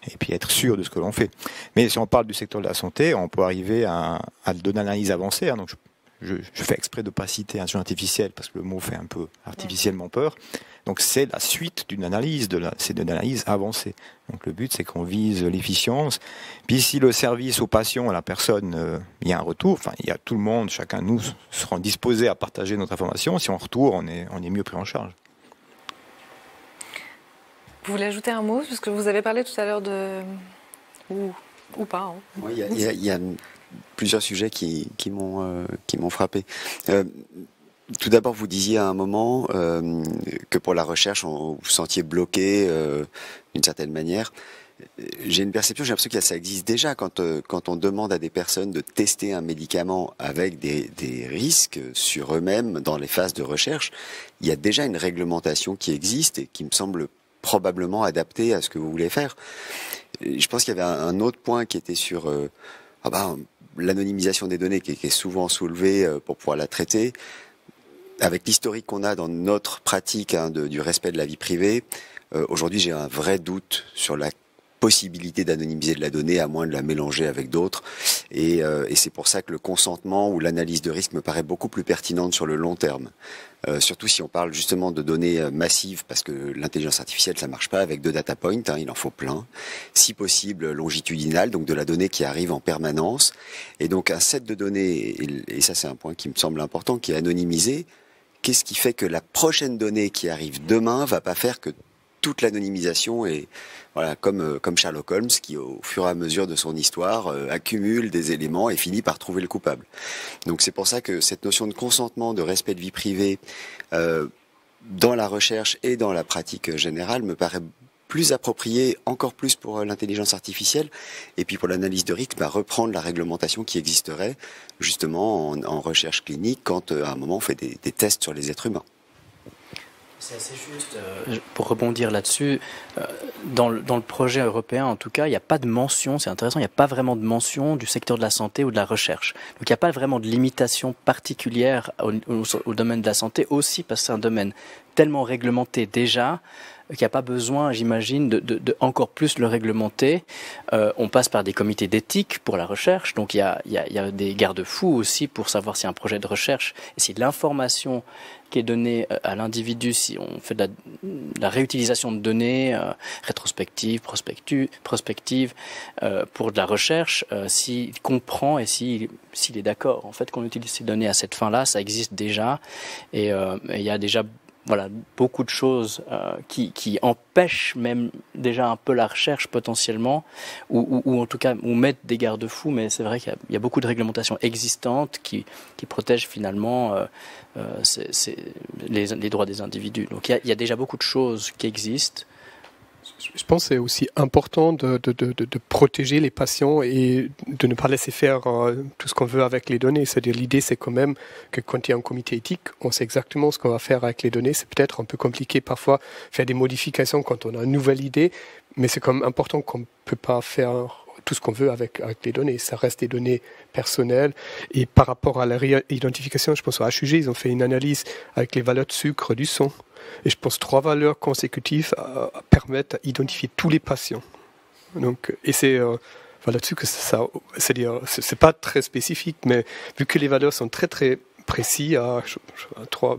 et puis être sûr de ce que l'on fait. Mais si on parle du secteur de la santé, on peut arriver à, à de l'analyse avancée. Hein. donc je, je, je, fais exprès de ne pas citer un jeu artificiel parce que le mot fait un peu artificiellement peur. Donc c'est la suite d'une analyse, de c'est une analyse avancée. Donc le but c'est qu'on vise l'efficience. Puis si le service aux patients, à la personne, euh, il y a un retour, enfin il y a tout le monde, chacun de nous seront disposés à partager notre information. Si on retourne, on est, on est mieux pris en charge. Vous voulez ajouter un mot? Parce que vous avez parlé tout à l'heure de... Ou, ou pas. Hein. il y, a plusieurs sujets qui, qui m'ont euh, m'ont frappé. Euh, tout d'abord, vous disiez à un moment euh, que pour la recherche, on, vous sentiez bloqué d'une certaine manière. J'ai une perception, j'ai l'impression que ça existe déjà quand, quand on demande à des personnes de tester un médicament avec des, des risques sur eux-mêmes dans les phases de recherche. Il y a déjà une réglementation qui existe et qui me semble probablement adaptée à ce que vous voulez faire. Je pense qu'il y avait un, autre point qui était sur ah bah, l'anonymisation des données qui, est souvent soulevée pour pouvoir la traiter avec l'historique qu'on a dans notre pratique hein, du respect de la vie privée, euh, aujourd'hui j'ai un vrai doute sur la possibilité d'anonymiser de la donnée à moins de la mélanger avec d'autres. Et, euh, et c'est pour ça que le consentement ou l'analyse de risque me paraît beaucoup plus pertinente sur le long terme. Euh, surtout si on parle justement de données euh, massives, parce que l'intelligence artificielle, ça marche pas avec deux data points, hein, il en faut plein. Si possible, longitudinal, donc de la donnée qui arrive en permanence. Et donc un set de données, et ça c'est un point qui me semble important, qui est anonymisé, qu'est-ce qui fait que la prochaine donnée qui arrive demain va pas faire que toute l'anonymisation est voilà comme euh, comme Sherlock Holmes qui au fur et à mesure de son histoire euh, accumule des éléments et finit par trouver le coupable. Donc c'est pour ça que cette notion de consentement, de respect de vie privée euh, dans la recherche et dans la pratique générale me paraît plus approprié, encore plus pour euh, l'intelligence artificielle, et puis pour l'analyse de risque, bah, reprendre la réglementation qui existerait justement en, recherche clinique quand à un moment on fait des tests sur les êtres humains. C'est assez juste. Euh, pour rebondir là-dessus, euh, dans, le, projet européen, en tout cas, il n'y a pas de mention, c'est intéressant, il n'y a pas vraiment de mention du secteur de la santé ou de la recherche. Donc il n'y a pas vraiment de limitation particulière au, au domaine de la santé, aussi parce que c'est un domaine tellement réglementé déjà qu'il n'y a pas besoin, j'imagine, de, encore plus le réglementer. Euh, on passe par des comités d'éthique pour la recherche, donc il y a, des garde-fous aussi pour savoir si un projet de recherche si l'information qui est donnée euh, à l'individu, si on fait de la, réutilisation de données euh, rétrospectives, prospective, prospective euh, pour de la recherche, s'il comprend et s'il est d'accord en fait qu'on utilise ces données à cette fin-là, ça existe déjà et il y a déjà voilà, beaucoup de choses euh, qui, qui, empêchent même déjà un peu la recherche potentiellement, ou, ou, ou en tout cas, ou mettre des garde-fous, mais c'est vrai qu'il y, y, a beaucoup de réglementations existantes qui, qui protègent finalement euh, euh, les, les, droits des individus. Donc il y, a, il y, a, déjà beaucoup de choses qui existent je pense que c'est aussi important de, de, de, de, protéger les patients et de ne pas laisser faire euh, tout ce qu'on veut avec les données. C'est-à-dire l'idée, c'est quand même que quand il y a un comité éthique, on sait exactement ce qu'on va faire avec les données. C'est peut-être un peu compliqué parfois faire des modifications quand on a une nouvelle idée, mais c'est quand même important qu'on ne peut pas faire tout ce qu'on veut avec, avec les données. Ça reste des données personnelles. Et par rapport à la réidentification, je pense au HUG, ils ont fait une analyse avec les valeurs de sucre du sang. Et je pense trois valeurs consécutives euh, permettent d'identifier tous les patients. Donc, et c'est euh, là-dessus que ça, c'est-à-dire, c'est pas très spécifique, mais vu que les valeurs sont très très précis, à, trois,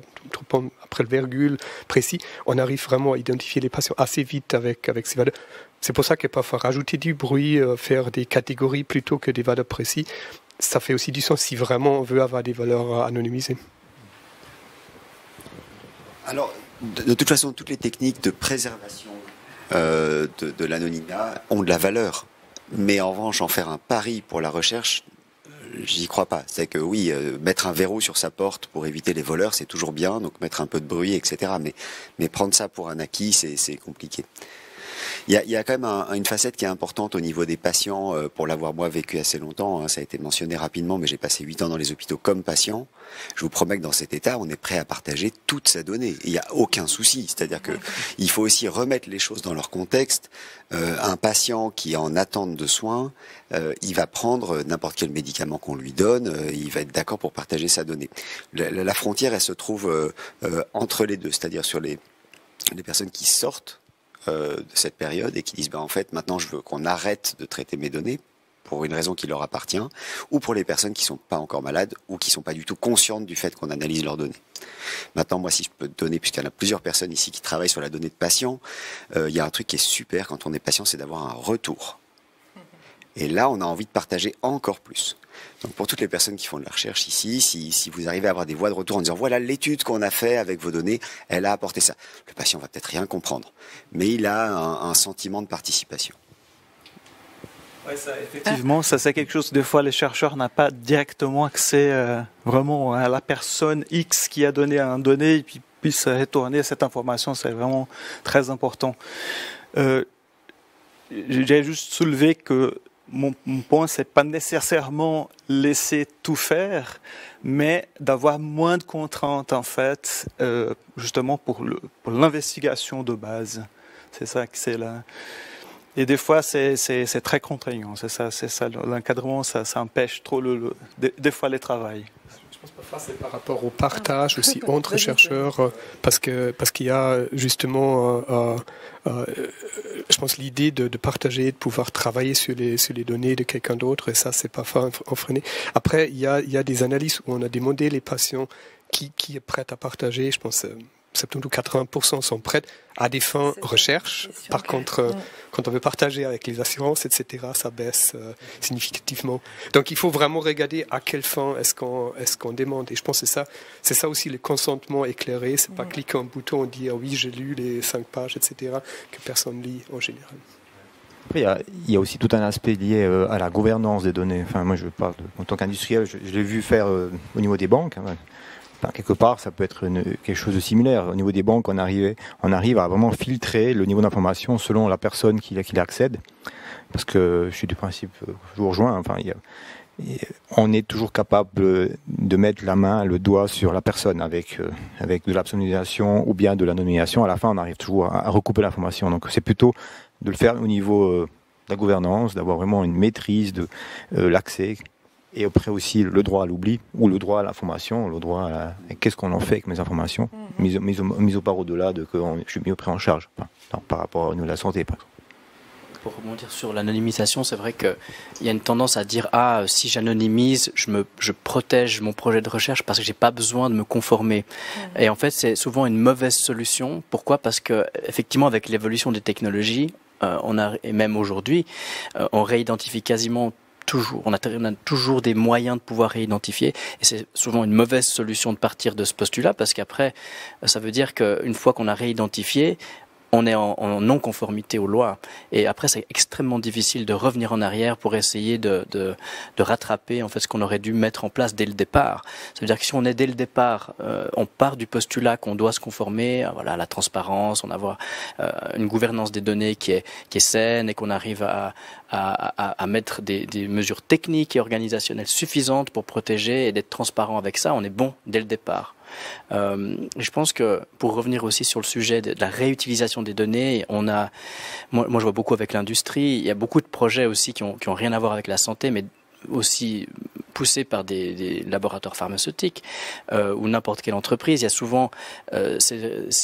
après le virgule précis, on arrive vraiment à identifier les patients assez vite avec, avec ces valeurs. C'est pour ça que parfois rajouter du bruit, euh, faire des catégories plutôt que des valeurs précises, ça fait aussi du sens si vraiment on veut avoir des valeurs anonymisées. Alors, de, toute façon, toutes les techniques de préservation euh, de, l'anonymat ont de la valeur. Mais en revanche, en faire un pari pour la recherche, euh, j'y crois pas. C'est que oui, euh, mettre un verrou sur sa porte pour éviter les voleurs, c'est toujours bien. Donc mettre un peu de bruit, etc. Mais, mais prendre ça pour un acquis, c'est compliqué. Il y a, y a, quand même un, une facette qui est importante au niveau des patients, euh, pour l'avoir moi vécu assez longtemps, hein, ça a été mentionné rapidement, mais j'ai passé huit ans dans les hôpitaux comme patient. Je vous promets que dans cet état, on est prêt à partager toute sa donnée. Il n'y a aucun souci. C'est-à-dire que il faut aussi remettre les choses dans leur contexte. Euh, un patient qui est en attente de soins, euh, il va prendre n'importe quel médicament qu'on lui donne, euh, il va être d'accord pour partager sa donnée. La, la, frontière, elle se trouve euh, entre les deux, c'est-à-dire sur les, les personnes qui sortent euh, de cette période et qui disent ben, en fait maintenant je veux qu'on arrête de traiter mes données pour une raison qui leur appartient, ou pour les personnes qui sont pas encore malades ou qui sont pas du tout conscientes du fait qu'on analyse leurs données. Maintenant, moi, si je peux te donner, puisqu'il y en a plusieurs personnes ici qui travaillent sur la donnée de patients, euh, il y a un truc qui est super quand on est patient, c'est d'avoir un retour. Et là, on a envie de partager encore plus. Donc pour toutes les personnes qui font de la recherche ici, si, si vous arrivez à avoir des voix de retour en disant voilà l'étude qu'on a fait avec vos données, elle a apporté ça. Le patient va peut-être rien comprendre, mais il a un, un sentiment de participation. Ouais, ça, effectivement, ça c'est quelque chose. Des fois, les chercheurs n'ont pas directement accès euh, vraiment à la personne X qui a donné un donné et puis puisse retourner cette information. C'est vraiment très important. Euh, J'ai juste soulevé que mon, mon point, c'est pas nécessairement laisser tout faire, mais d'avoir moins de contraintes en fait, euh, justement pour l'investigation de base. C'est ça que c'est là. Et des fois, c'est très contraignant. C'est ça. L'encadrement, ça, empêche trop des, des fois les c'est par rapport au partage aussi entre chercheurs, euh, parce que parce qu'il y a justement, euh, euh, je pense l'idée de, de, partager, de pouvoir travailler sur les sur les données de quelqu'un d'autre, et ça c'est parfois enfreiné. Après il y a il y a des analyses où on a demandé les patients qui qui est prêt à partager. Je pense 70 ou 80% sont prêts à des fins recherche. Par contre, euh, quand on veut partager avec les assurances, etc., ça baisse euh, significativement. Donc, il faut vraiment regarder à quelle fin est-ce qu'on est-ce qu'on demande. Et je pense que c'est ça, c'est ça aussi le consentement éclairé. C'est pas cliquer un bouton et dire oui, j'ai lu les cinq pages, etc., que personne lit en général. Après, il y, a, il y, a, aussi tout un aspect lié euh, à la gouvernance des données. Enfin, moi, je parle de, en tant qu'industriel, je, je l'ai vu faire au niveau des banques. Hein, quelque part, ça peut être quelque chose de similaire. Au niveau des banques, on, arrivait, on arrive à vraiment filtrer le niveau d'information selon la personne qui, qui accède. Parce que je suis du principe, je vous rejoins, enfin, on est toujours capable de mettre la main, le doigt sur la personne avec, euh, avec de l'absolutisation ou bien de l'anonymisation. À la fin, on arrive toujours à, recouper l'information. Donc c'est plutôt de le faire au niveau euh, de la gouvernance, d'avoir vraiment une maîtrise de euh, l'accès et après aussi le droit à l'oubli ou le droit à l'information, le droit à qu'est-ce qu'on en fait avec mes informations, mhm. mise, au, part au-delà de que je suis mieux pris en charge par rapport à la santé par exemple pour rebondir sur l'anonymisation, c'est vrai qu'il y a une tendance à dire ah si j'anonymise, je me je protège mon projet de recherche parce que j'ai pas besoin de me conformer. Et en fait, c'est souvent une mauvaise solution. Pourquoi? Parce que effectivement, avec l'évolution des technologies, euh, on a et même aujourd'hui, euh, on réidentifie quasiment toujours, on a, on a, toujours des moyens de pouvoir réidentifier, et c'est souvent une mauvaise solution de partir de ce postulat, parce qu'après, ça veut dire qu'une fois qu'on a réidentifié, on est en, non-conformité aux lois. Et après, c'est extrêmement difficile de revenir en arrière pour essayer de, rattraper en fait ce qu'on aurait dû mettre en place dès le départ. Ça veut dire que si on est dès le départ, euh, on part du postulat qu'on doit se conformer à, voilà, à la transparence, on avoir euh, une gouvernance des données qui est, saine et qu'on arrive à, mettre des, des mesures techniques et organisationnelles suffisantes pour protéger et d'être transparent avec ça, on est bon dès le départ. Euh, je pense que pour revenir aussi sur le sujet de la réutilisation des données, on a, moi, moi je vois beaucoup avec l'industrie, il y a beaucoup de projets aussi qui ont, qui ont rien à voir avec la santé, mais aussi poussés par des, laboratoires pharmaceutiques euh, ou n'importe quelle entreprise. Il y a souvent euh,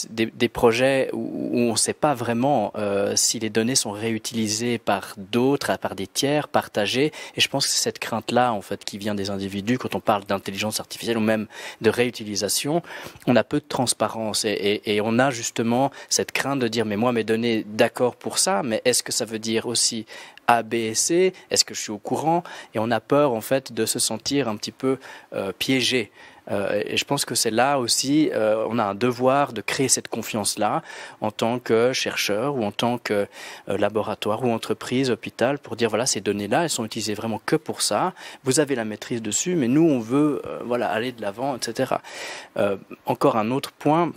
des, projets où, on ne sait pas vraiment euh, si les données sont réutilisées par d'autres, par des tiers, partagées. Et je pense que c'est cette crainte-là, en fait, qui vient des individus quand on parle d'intelligence artificielle ou même de réutilisation. On a peu de transparence et, et on a justement cette crainte de dire mais moi mes données d'accord pour ça, mais est-ce que ça veut dire aussi a, B et C? Est-ce que je suis au courant? Et on a peur en fait de se sentir un petit peu euh, piégé. Euh, et je pense que c'est là aussi, euh, on a un devoir de créer cette confiance-là en tant que chercheur ou en tant que laboratoire ou entreprise, hôpital, pour dire voilà, ces données-là, elles sont utilisées vraiment que pour ça. Vous avez la maîtrise dessus, mais nous, on veut voilà, aller de l'avant, etc. encore un autre point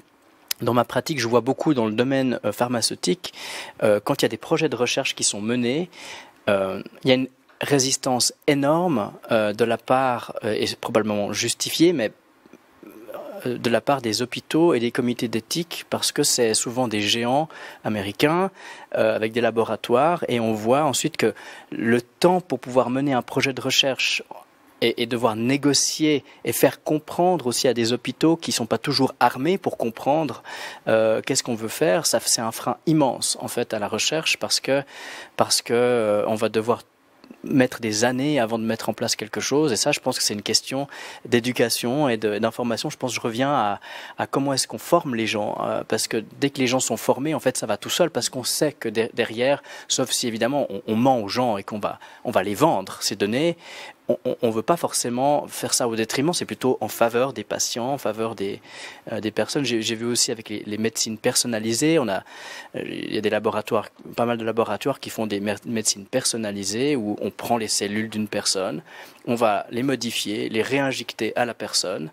dans ma pratique, je vois beaucoup dans le domaine pharmaceutique, quand il y a des projets de recherche qui sont menés, il y a une résistance énorme de la part, et c'est probablement justifié, mais de la part des hôpitaux et des comités d'éthique parce que c'est souvent des géants américains avec des laboratoires et on voit ensuite que le temps pour pouvoir mener un projet de recherche et, devoir négocier et faire comprendre aussi à des hôpitaux qui sont pas toujours armés pour comprendre euh, qu'est-ce qu'on veut faire, ça c'est un frein immense en fait à la recherche parce que parce que euh, on va devoir mettre des années avant de mettre en place quelque chose. Et ça, je pense que c'est une question d'éducation et d'information. Je pense que je reviens à, comment est-ce qu'on forme les gens. Euh, parce que dès que les gens sont formés, en fait, ça va tout seul parce qu'on sait que derrière, sauf si évidemment on, on ment aux gens et qu'on va, on va les vendre, ces données, on ne veut pas forcément faire ça au détriment, c'est plutôt en faveur des patients, en faveur des, euh, des personnes. J'ai vu aussi avec les, les, médecines personnalisées, on a, euh, il y a des laboratoires, pas mal de laboratoires qui font des médecines personnalisées où on prend les cellules d'une personne, on va les modifier, les réinjecter à la personne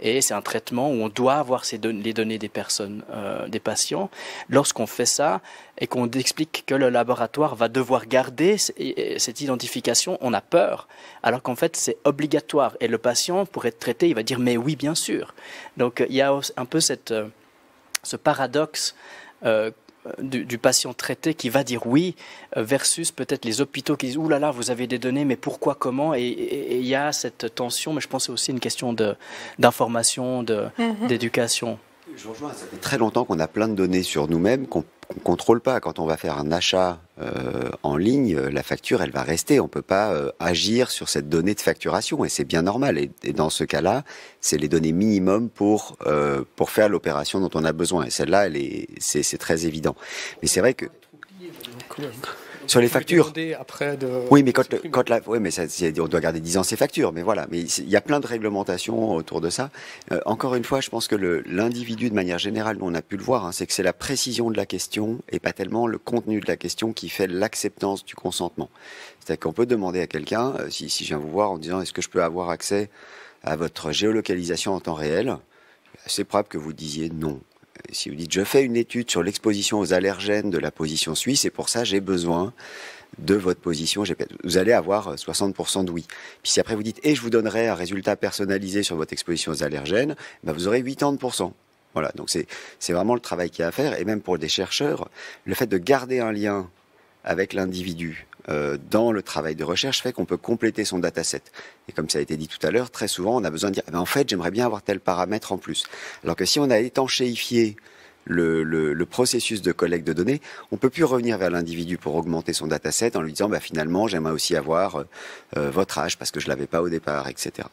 et c'est un traitement où on doit avoir les données des personnes, euh, des patients. Lorsqu'on fait ça et qu'on explique que le laboratoire va devoir garder cette identification, on a peur, alors qu'en fait c'est obligatoire. Et le patient, pour être traité, il va dire mais oui, bien sûr. Donc il y a un peu euh, ce paradoxe euh, du, patient traité qui va dire oui euh, versus peut-être les hôpitaux qui disent ouh là là vous avez des données mais pourquoi comment? Et il y a cette tension mais je pense que c'est aussi une question de d'information de mhm. d'éducation je rejoins, ça fait très longtemps qu'on a plein de données sur nous-mêmes qu'on ne contrôle pas. Quand on va faire un achat euh, en ligne, la facture, elle va rester. On ne peut pas euh, agir sur cette donnée de facturation et c'est bien normal. Et, dans ce cas-là, c'est les données minimum pour, euh, pour faire l'opération dont on a besoin. Et celle-là, elle est, c'est, très évident. Mais c'est vrai que... Sur les factures. Après de... Oui, mais quand, quand la, oui, mais ça, on doit garder 10 ans ces factures. Mais voilà, mais il y a plein de réglementations autour de ça. Euh, encore une fois, je pense que l'individu, de manière générale, on a pu le voir, hein, c'est que c'est la précision de la question et pas tellement le contenu de la question qui fait l'acceptance du consentement. C'est-à-dire qu'on peut demander à quelqu'un, euh, si, si je viens vous voir en disant est-ce que je peux avoir accès à votre géolocalisation en temps réel, c'est probable que vous disiez non. Si vous dites je fais une étude sur l'exposition aux allergènes de la position suisse et pour ça j'ai besoin de votre position, vous allez avoir 60% de oui. Puis si après vous dites et je vous donnerai un résultat personnalisé sur votre exposition aux allergènes, ben vous aurez 80%. Voilà, donc c'est vraiment le travail qu'il y a à faire. Et même pour des chercheurs, le fait de garder un lien avec l'individu euh, dans le travail de recherche fait qu'on peut compléter son dataset. Et comme ça a été dit tout à l'heure, très souvent on a besoin de dire, eh ben, en fait j'aimerais bien avoir tel paramètre en plus. Alors que si on a étanchéifié le, le, processus de collecte de données, on peut plus revenir vers l'individu pour augmenter son dataset en lui disant bah, finalement j'aimerais aussi avoir euh, euh, votre âge parce que je l'avais pas au départ, etc.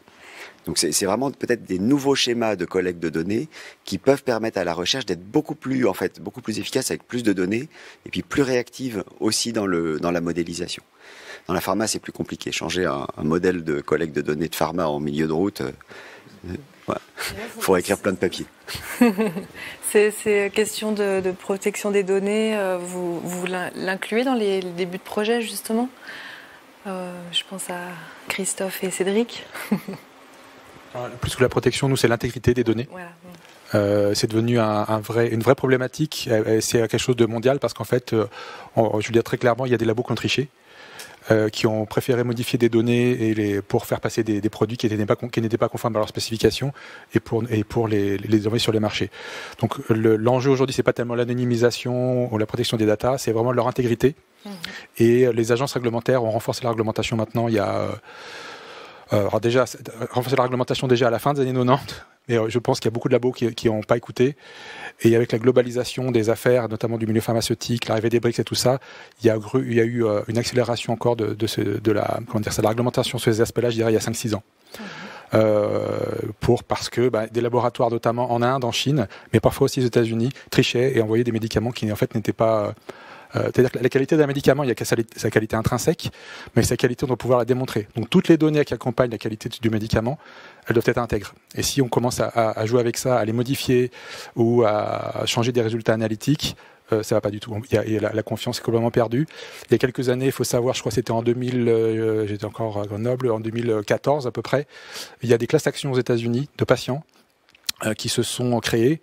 Donc c'est vraiment peut-être des nouveaux schémas de collecte de données qui peuvent permettre à la recherche d'être beaucoup plus en fait beaucoup plus efficace avec plus de données et puis plus réactive aussi dans le dans la modélisation. Dans la pharma, c'est plus compliqué. Changer un, modèle de collecte de données de pharma en milieu de route, il euh, faut écrire plein de papiers. ces, questions de, protection des données, euh, vous, vous l'incluez dans les, débuts de projet justement? Euh, Je pense à Christophe et Cédric. Plus que la protection, nous, c'est l'intégrité des données. Euh, c'est devenu un, vrai, une vraie problématique. C'est quelque chose de mondial parce qu'en fait, euh, je veux dire très clairement, il y a des labos qui ont triché. Euh, qui ont préféré modifier des données et les, pour faire passer des, produits qui n'étaient pas, qui n'étaient pas conformes à leurs spécifications et pour, et pour les, les envoyer sur les marchés. Donc l'enjeu aujourd'hui, c'est pas tellement l'anonymisation ou la protection des datas, c'est vraiment leur intégrité. Mmh. Et les agences réglementaires ont renforcé la réglementation maintenant. Il y a euh, alors déjà, renforcer la réglementation déjà à la fin des années 90, mais euh, je pense qu'il y a beaucoup de labos qui n'ont pas écouté. Et avec la globalisation des affaires, notamment du milieu pharmaceutique, l'arrivée des BRICS et tout ça, il y a, il y a eu euh, une accélération encore de, de, de la, comment dire, ça, la réglementation sur ces aspects-là, je dirais, il y a 5-6 ans. Euh, pour parce que bah, des laboratoires notamment en Inde, en Chine, mais parfois aussi aux États-Unis, trichaient et envoyaient des médicaments qui en fait n'étaient pas euh, c'est-à-dire que la qualité d'un médicament, il y a sa, qualité intrinsèque, mais sa qualité, on doit pouvoir la démontrer. Donc toutes les données qui accompagnent la qualité du médicament, elles doivent être intègres. Et si on commence à, jouer avec ça, à les modifier ou à changer des résultats analytiques, euh, ça va pas du tout. La, confiance est complètement perdue. Il y a quelques années, il faut savoir, je crois que c'était en 2000, euh, j'étais encore à Grenoble, en 2014 à peu près, il y a des classes d'actions aux États-Unis de patients qui se sont créées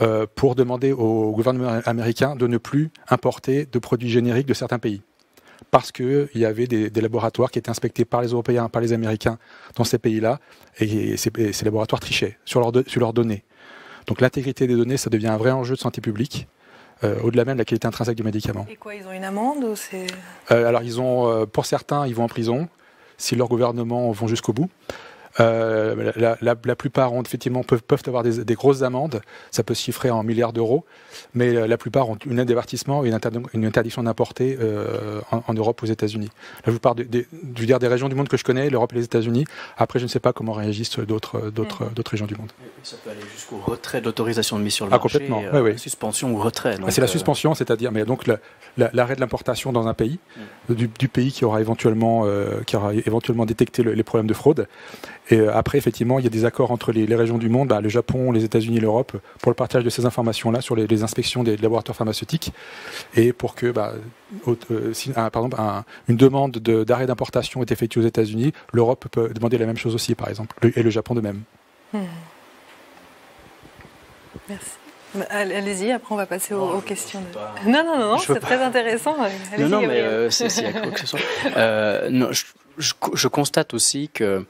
euh, pour demander au gouvernement américain de ne plus importer de produits génériques de certains pays. Parce qu'il y avait des, laboratoires qui étaient inspectés par les Européens, par les Américains dans ces pays-là, et, ces, laboratoires trichaient sur, leurs données. Donc l'intégrité des données, ça devient un vrai enjeu de santé publique. Euh, au-delà même de la qualité intrinsèque du médicament. Et quoi, ils ont une amende ou c'est... Euh, alors, ils ont, pour certains, ils vont en prison si leurs gouvernements vont jusqu'au bout. Euh, la, la, la, plupart ont effectivement peuvent, peuvent avoir des, des, grosses amendes, ça peut se chiffrer en milliards d'euros, mais euh, la plupart ont une aide d'avertissement et une, une, interdiction d'importer euh, en, en, Europe, aux États-Unis. La plupart des, des, je veux dire, des régions du monde que je connais, l'Europe et les États-Unis. Après, je ne sais pas comment réagissent d'autres d'autres mm. régions du monde. Ça peut aller jusqu'au retrait d'autorisation de mise sur le ah, marché, complètement. Euh, oui, oui. suspension ou retrait. C'est la suspension, c'est-à-dire, mais donc l'arrêt de l'importation dans un pays, mm. du, du, pays qui aura éventuellement qui aura éventuellement détecté le, les problèmes de fraude et euh, après, effectivement, il y a des accords entre les, régions du monde, bah, le Japon, les États-Unis et l'Europe, pour le partage de ces informations-là sur les, inspections des laboratoires pharmaceutiques, et pour que, bah, euh, si, par exemple, une demande d'arrêt d'importation est effectuée aux États-Unis, l'Europe peut demander la même chose aussi, par exemple, et le Japon de même. Hmm. Merci. Bah, allez-y, après on va passer aux, questions. Non, non, non, c'est très intéressant. Non, non, mais euh, c'est quoi que ce soit. non, je, constate aussi que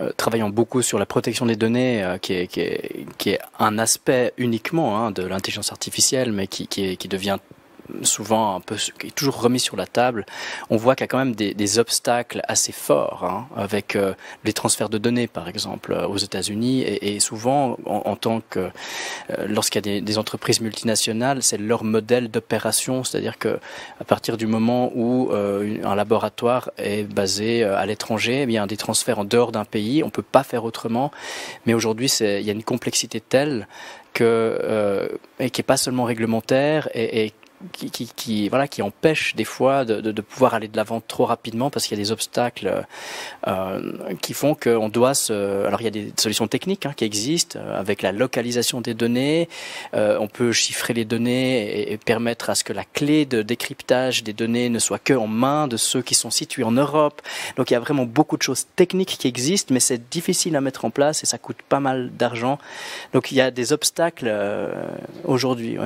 euh, travaillant beaucoup sur la protection des données, euh, qui, est, qui, est, qui, est, un aspect uniquement hein, de l'intelligence artificielle, mais qui, qui, qui devient souvent un peu qui est toujours remis sur la table, on voit qu'il y a quand même des, obstacles assez forts hein, avec euh, les transferts de données, par exemple, euh, aux États-Unis, et, souvent en, tant que euh, lorsqu'il y a des, entreprises multinationales, c'est leur modèle d'opération, c'est-à-dire que à partir du moment où un laboratoire est basé à l'étranger, eh bien des transferts en dehors d'un pays, on peut pas faire autrement. Mais aujourd'hui, il y a une complexité telle que et qui est pas seulement réglementaire et, et qui, qui, voilà, qui empêchent des fois de, pouvoir aller de l'avant trop rapidement parce qu'il y a des obstacles euh, qui font qu'on doit se. Alors il y a des solutions techniques hein, qui existent euh, avec la localisation des données. Euh, on peut chiffrer les données et, et, permettre à ce que la clé de décryptage des données ne soit que en main de ceux qui sont situés en Europe. Donc il y a vraiment beaucoup de choses techniques qui existent, mais c'est difficile à mettre en place et ça coûte pas mal d'argent. Donc il y a des obstacles euh, aujourd'hui.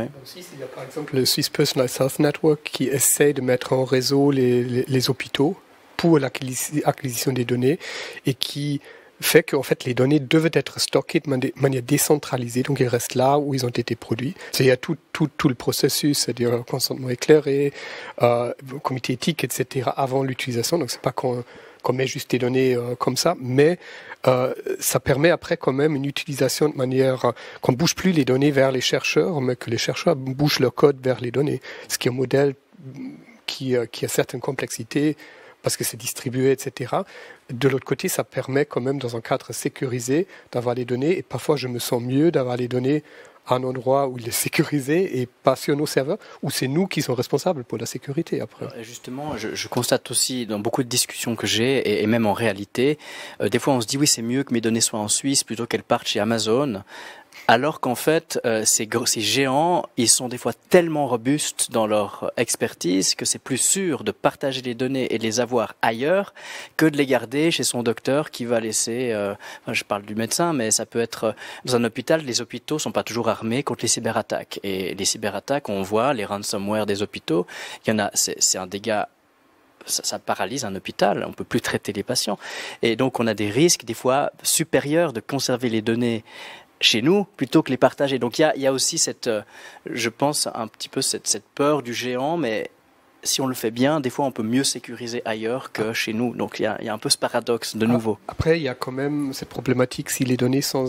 Par exemple le Personalized Health Network qui essaie de mettre en réseau les, hôpitaux pour l'acquisition des données et qui fait qu'en fait les données devaient être stockées de manière décentralisée, donc ils restent là où ils ont été produits. Il y a tout, tout, tout le processus, c'est-à-dire consentement éclairé, euh, comité éthique, etc. avant l'utilisation. Donc c'est pas met juste des données euh, comme ça, mais euh, ça permet après quand même une utilisation de manière euh, qu'on ne bouge plus les données vers les chercheurs, mais que les chercheurs bougent leur code vers les données, ce qui est un modèle euh, qui a certaines complexités parce que c'est distribué, etc. De l'autre côté, ça permet quand même, dans un cadre sécurisé, d'avoir les données. Et parfois, je me sens mieux d'avoir les données à un endroit où il est sécurisé et pas sur nos serveurs, où c'est nous qui sommes responsables pour la sécurité après. Justement, je, constate aussi dans beaucoup de discussions que j'ai, et, et, même en réalité, euh, des fois on se dit oui, c'est mieux que mes données soient en Suisse plutôt qu'elles partent chez Amazon alors qu'en fait, euh, ces, géants, ils sont des fois tellement robustes dans leur expertise que c'est plus sûr de partager les données et les avoir ailleurs que de les garder chez son docteur qui va laisser, euh, je parle du médecin, mais ça peut être dans un hôpital, les hôpitaux sont pas toujours armés contre les cyberattaques. Et les cyberattaques, on voit, les ransomware des hôpitaux, il y en a, c'est un dégât ça, ça, paralyse un hôpital, on peut plus traiter les patients. Et donc on a des risques des fois supérieurs de conserver les données chez nous plutôt que les partager. Donc il y a, y a, aussi cette, je pense, un petit peu cette, cette peur du géant, mais si on le fait bien, des fois on peut mieux sécuriser ailleurs que chez nous. Donc il y a, y a un peu ce paradoxe de nouveau. Après, il y a quand même cette problématique si les données sont,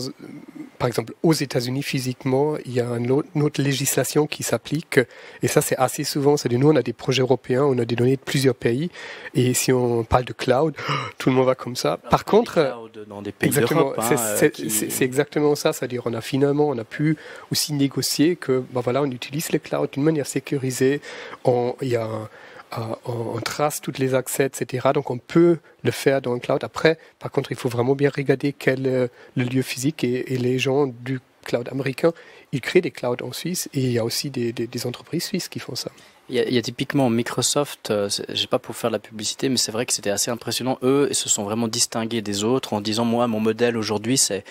par exemple, aux États-Unis physiquement, il y a une autre, législation qui s'applique. Et ça, c'est assez souvent. C'est-à-dire, nous, on a des projets européens, on a des données de plusieurs pays. Et si on parle de cloud, tout le monde va comme ça. Par contre, dans des pays exactement, hein, c'est qui... exactement ça. C'est-à-dire, on a finalement, on a pu aussi négocier que, ben voilà, on utilise le cloud d'une manière sécurisée. On, il y a on, on, trace toutes les accès, etc. Donc on peut le faire dans le cloud. Après, par contre, il faut vraiment bien regarder quel est le lieu physique et, et les gens du cloud américain, ils créent des clouds en Suisse et il y a aussi des, des, des entreprises suisses qui font ça. Il y, a, y a, typiquement Microsoft, euh, j'ai pas pour faire la publicité, mais c'est vrai que c'était assez impressionnant. Eux, ils se sont vraiment distingués des autres en disant moi, mon modèle aujourd'hui, c'est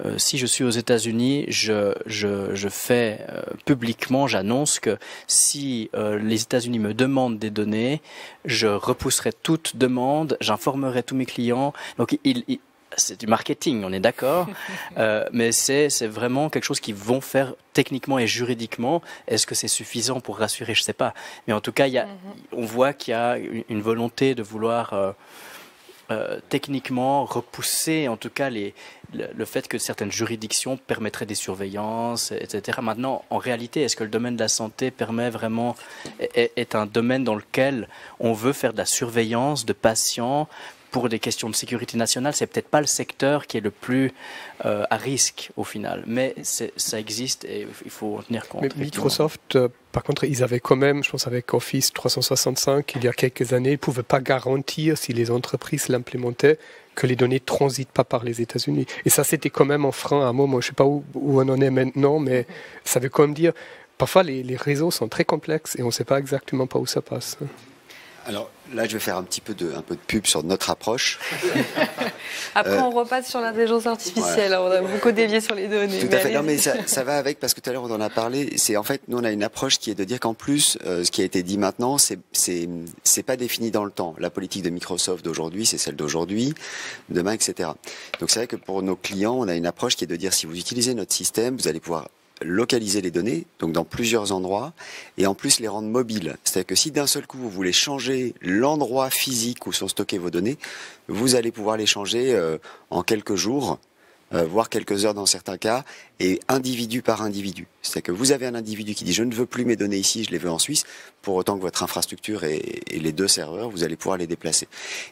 euh, si je suis aux États-Unis, je, je, je, fais euh, publiquement, j'annonce que si euh, les États-Unis me demandent des données, je repousserai toute demande, j'informerai tous mes clients. Donc, il, il c'est du marketing, on est d'accord, euh, mais c'est vraiment quelque chose qu'ils vont faire techniquement et juridiquement. Est-ce que c'est suffisant pour rassurer? Je ne sais pas. Mais en tout cas, il y a, mm -hmm. on voit qu'il y a une volonté de vouloir euh, euh, techniquement repousser, en tout cas, les, le, le, fait que certaines juridictions permettraient des surveillances, etc. Maintenant, en réalité, est-ce que le domaine de la santé permet vraiment est, est un domaine dans lequel on veut faire de la surveillance de patients pour des questions de sécurité nationale, c'est peut-être pas le secteur qui est le plus euh, à risque au final, mais ça existe et il faut en tenir compte. Mais Microsoft, euh, par contre, ils avaient quand même, je pense avec Office 365, il y a quelques années, ils ne pouvaient pas garantir si les entreprises l'implémentaient que les données transitent pas par les États-Unis. Et ça, c'était quand même un frein à un moment. Je sais pas où, où, on en est maintenant, mais ça veut quand même dire, parfois les, les réseaux sont très complexes et on ne sait pas exactement pas où ça passe. Alors là, je vais faire un petit peu de, un peu de pub sur notre approche. Après, euh, on repasse sur l'intelligence artificielle. Ouais. On a beaucoup dévié sur les données. Tout à fait. Non, mais ça, ça, va avec parce que tout à l'heure on en a parlé. C'est en fait, nous on a une approche qui est de dire qu'en plus, euh, ce qui a été dit maintenant, c'est c'est pas défini dans le temps. La politique de Microsoft d'aujourd'hui, c'est celle d'aujourd'hui, demain, etc. Donc c'est vrai que pour nos clients, on a une approche qui est de dire si vous utilisez notre système, vous allez pouvoir localiser les données, donc dans plusieurs endroits, et en plus les rendre mobiles. C'est-à-dire que si d'un seul coup vous voulez changer l'endroit physique où sont stockées vos données, vous allez pouvoir les changer euh, en quelques jours, euh, voire quelques heures dans certains cas, et individu par individu. C'est-à-dire que vous avez un individu qui dit je ne veux plus mes données ici, je les veux en Suisse, pour autant que votre infrastructure et, et les deux serveurs, vous allez pouvoir les déplacer.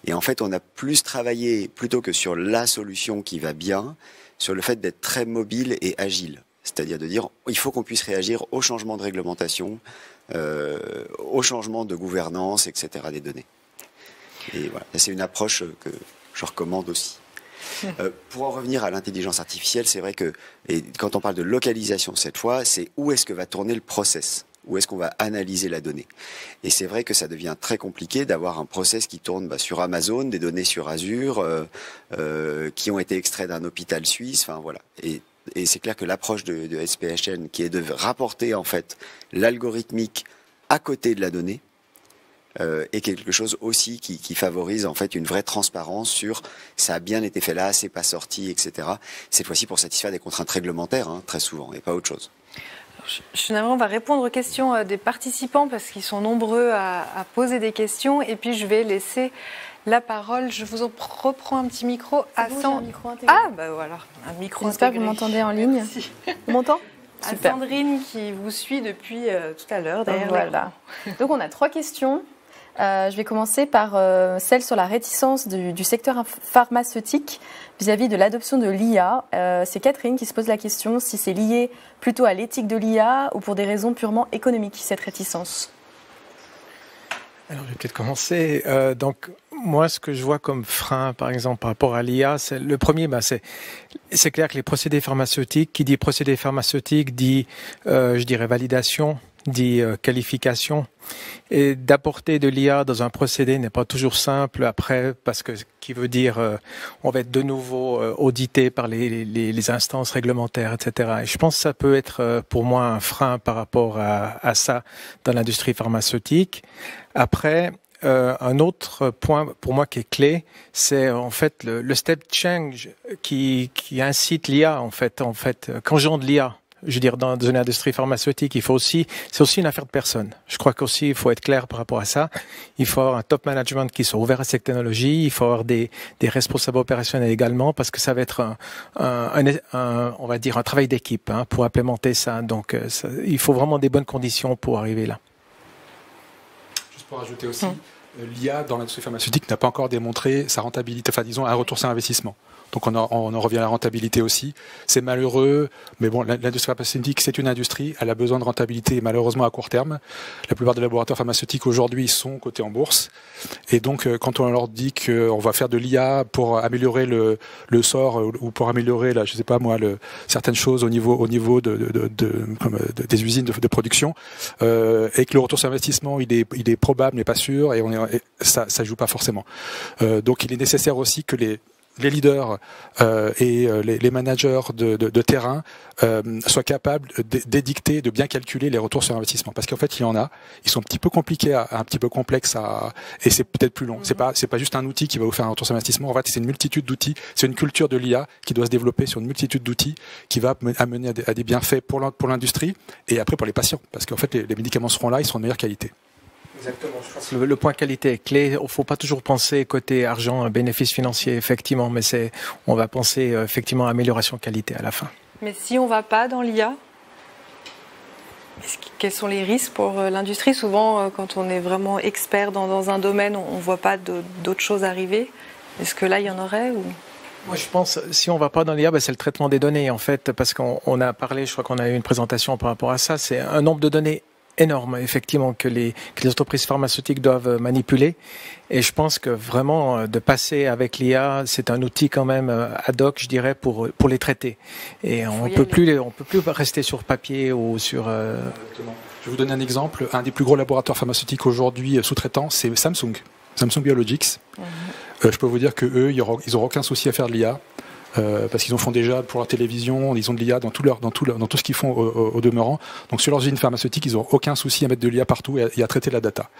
Et en fait, on a plus travaillé, plutôt que sur la solution qui va bien, sur le fait d'être très mobile et agile. C'est-à-dire de dire il faut qu'on puisse réagir au changement de réglementation au changement de gouvernance, etc. des données. Et voilà, c'est une approche que je recommande aussi. Euh, pour en revenir à l'intelligence artificielle, c'est vrai que et quand on parle de localisation cette fois, c'est où est-ce que va tourner le process? Où est-ce qu'on va analyser la donnée? Et c'est vrai que ça devient très compliqué d'avoir un process qui tourne bah, sur Amazon, des données sur Azure, euh, euh, qui ont été extraits d'un hôpital suisse. Enfin voilà. Et, c'est clair que l'approche de, SPHN, qui est de rapporter en fait l'algorithmique à côté de la donnée, euh, et quelque chose aussi qui, favorise en fait une vraie transparence sur ça a bien été fait là, c'est pas sorti, etc. Cette fois-ci pour satisfaire des contraintes réglementaires, hein, très souvent, et pas autre chose. Je, on va répondre aux questions euh, des participants parce qu'ils sont nombreux à, à, poser des questions, et puis je vais laisser la parole. Je vous en reprends un petit micro à micro Ah bah voilà, un micro. J'espère que vous m'entendez en ligne. On m'entend à Sandrine qui vous suit depuis euh, tout à l'heure derrière. Voilà. Donc on a trois questions. Euh, je vais commencer par euh, celle sur la réticence du, secteur pharmaceutique vis-à-vis de l'adoption de l'IA. Euh, c'est Catherine qui se pose la question si c'est lié plutôt à l'éthique de l'IA ou pour des raisons purement économiques, cette réticence. Alors, je vais peut-être commencer. donc, moi, ce que je vois comme frein, par exemple, par rapport à l'IA, c'est le premier, bah, c'est c'est clair que les procédés pharmaceutiques, qui dit procédés pharmaceutiques, dit, je dirais, validation, dit euh, qualification. Et d'apporter de l'IA dans un procédé n'est pas toujours simple après, parce que qui veut dire euh, on va être de nouveau euh, audité par les, les, les, instances réglementaires, etc. Et je pense que ça peut être pour moi un frein par rapport à, à ça dans l'industrie pharmaceutique. Après, euh, un autre point pour moi qui est clé, c'est en fait le, le step change qui, qui incite l'IA en fait, en fait, qu'engendre l'IA je veux dire, dans une industrie pharmaceutique, il faut aussi, c'est aussi une affaire de personne. Je crois qu'aussi, il faut être clair par rapport à ça. Il faut avoir un top management qui soit ouvert à cette technologie. Il faut avoir des, des responsables opérationnels également, parce que ça va être un, un, un, on va dire, un travail d'équipe hein, pour implémenter ça. Donc, euh, il faut vraiment des bonnes conditions pour arriver là. Pour ajouter aussi, euh, l'IA dans l'industrie pharmaceutique n'a pas encore démontré sa rentabilité, enfin disons un retour sur investissement. Donc on, en, revient à la rentabilité aussi. C'est malheureux, mais bon, l'industrie pharmaceutique, c'est une industrie, elle a besoin de rentabilité malheureusement à court terme. La plupart des laboratoires pharmaceutiques aujourd'hui sont cotés en bourse. Et donc euh, quand on leur dit qu'on va faire de l'IA pour améliorer le, sort euh, ou pour améliorer, là, je sais pas moi, certaines choses au niveau, au niveau de, de, de, des usines de, production, euh, et que le retour sur investissement, il est, probable mais pas sûr, et, on est, ça, joue pas forcément. Euh, donc il est nécessaire aussi que les les leaders euh, et euh, les, managers de, terrain euh, soient capables d'édicter, de bien calculer les retours sur investissement. Parce qu'en fait, il y en a. Ils sont un petit peu compliqués, un petit peu complexes et c'est peut-être plus long. C'est pas, pas juste un outil qui va vous faire un retour sur investissement. En fait, c'est une multitude d'outils. C'est une culture de l'IA qui doit se développer sur une multitude d'outils qui va amener à des, bienfaits pour l'industrie et après pour les patients. Parce qu'en fait, les médicaments seront là, ils seront de meilleure qualité. Exactement. Je pense le, le, point qualité est clé. Il ne faut pas toujours penser côté argent, bénéfice financier, effectivement, mais c'est, on va penser euh, effectivement amélioration qualité à la fin. Mais si on ne va pas dans l'IA, quels sont les risques pour euh, l'industrie? Souvent, euh, quand on est vraiment expert dans, dans un domaine, on ne voit pas d'autres choses arriver. Est-ce que là, il y en aurait ou... Moi, je pense, si on va pas dans l'IA, ben, c'est le traitement des données, en fait, parce qu'on a parlé, je crois qu'on a eu une présentation par rapport à ça, c'est un nombre de données énorme, effectivement, que les, que les entreprises pharmaceutiques doivent manipuler. Et je pense que vraiment, euh, de passer avec l'IA, c'est un outil quand même euh, ad hoc, je dirais, pour, pour les traiter. Et on peut plus, on peut plus rester sur papier ou sur. Euh... Je vais vous donner un exemple. Un des plus gros laboratoires pharmaceutiques aujourd'hui euh, sous-traitants, c'est Samsung. Samsung Biologics. Mhm. je peux vous dire que eux, ils n'auront aucun souci à faire de l'IA. Euh, parce qu'ils en font déjà pour la télévision, ils ont de l'IA dans tout leur, dans tout dans tout ce qu'ils font au, demeurant. Donc sur leurs usines pharmaceutiques, ils n'ont aucun souci à mettre de l'IA partout et à, traiter la data.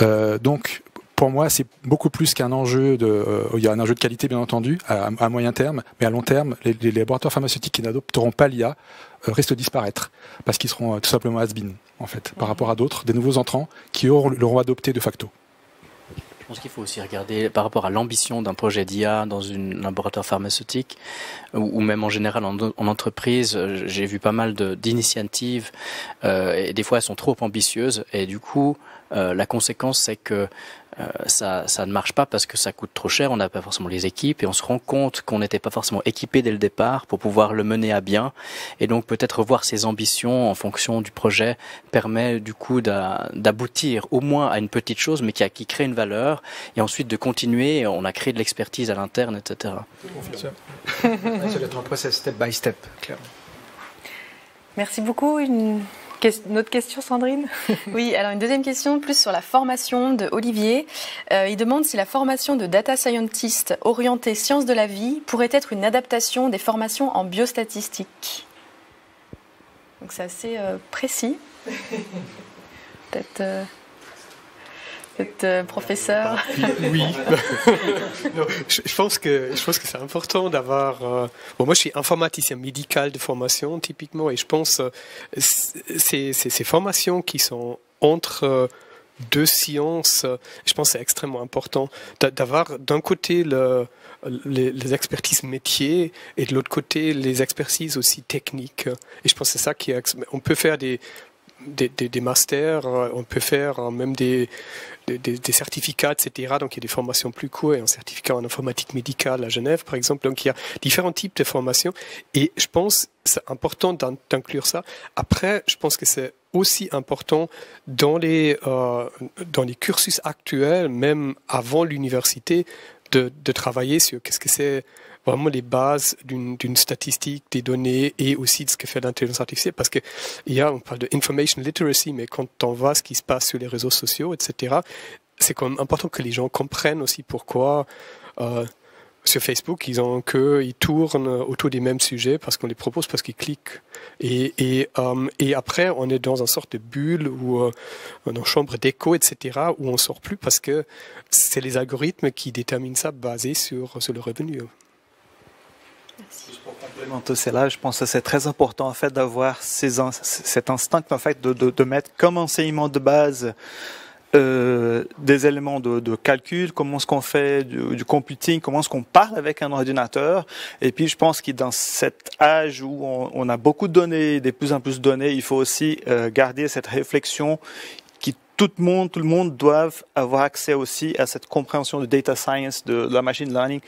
Euh, donc pour moi, c'est beaucoup plus qu'un enjeu de. Euh, il y a un enjeu de qualité, bien entendu, à, moyen terme, mais à long terme, les, laboratoires pharmaceutiques qui n'adopteront pas l'IA risquent de disparaître parce qu'ils seront tout simplement has-been, en fait, par rapport à d'autres, des nouveaux entrants qui l'auront adopté de facto. Pense qu'il faut aussi regarder par rapport à l'ambition d'un projet d'IA dans un laboratoire pharmaceutique ou, même en général en, entreprise. J'ai vu pas mal d'initiatives euh, et des fois elles sont trop ambitieuses et du coup euh, la conséquence c'est que euh, ça, ça ne marche pas parce que ça coûte trop cher, on n'a pas forcément les équipes et on se rend compte qu'on n'était pas forcément équipé dès le départ pour pouvoir le mener à bien. Et donc peut-être voir ses ambitions en fonction du projet permet du coup d'aboutir au moins à une petite chose mais qui, a, qui crée une valeur et ensuite de continuer. On a créé de l'expertise à l'interne, etc. Ça doit être un process step by step, clairement. Merci beaucoup. Une une autre question, Sandrine Oui, alors une deuxième question, plus sur la formation de Olivier. Euh, il demande si la formation de data scientist orientée sciences de la vie pourrait être une adaptation des formations en biostatistique. Donc c'est assez euh, précis. Peut-être. Euh, euh, professeur Oui. je, pense que je pense que c'est important d'avoir. Euh, bon, moi, je suis informaticien médical de formation typiquement, et je pense euh, c'est ces formations qui sont entre deux sciences. Je pense c'est extrêmement important d'avoir d'un côté le, les, expertises métiers et de l'autre côté les expertises aussi techniques. Et je pense que c'est ça qui est. On peut faire des, des, des, masters, on peut faire même des, des, certificats, etc. Donc il y a des formations plus courtes, un certificat en informatique médicale à Genève, par exemple. Donc il y a différents types de formations. Et je pense c'est important d'inclure ça. Après, je pense que c'est aussi important dans les, euh, dans les cursus actuels, même avant l'université, de, de travailler sur qu'est-ce que c'est vraiment les bases d'une statistique, des données et aussi de ce que fait l'intelligence artificielle. Parce qu'il y a, on parle de information literacy, mais quand on voit ce qui se passe sur les réseaux sociaux, etc., c'est quand même important que les gens comprennent aussi pourquoi euh, sur Facebook, ils ont que ils tournent autour des mêmes sujets parce qu'on les propose parce qu'ils cliquent. Et, et, euh, après, on est dans une sorte de bulle ou euh, dans chambre d'écho, etc., où on sort plus parce que c'est les algorithmes qui déterminent ça basé sur, sur le revenu. Complémenter cela, je pense que c'est très important en fait d'avoir cet instinct en fait de, mettre comme enseignement de base euh, des éléments de, calcul, comment est-ce qu'on fait du, computing, comment est-ce qu'on parle avec un ordinateur. Et puis je pense que dans cet âge où on, a beaucoup de données, de plus en plus de données, il faut aussi euh, garder cette réflexion qui tout le monde, doivent avoir accès aussi à cette compréhension de data science, de la machine learning,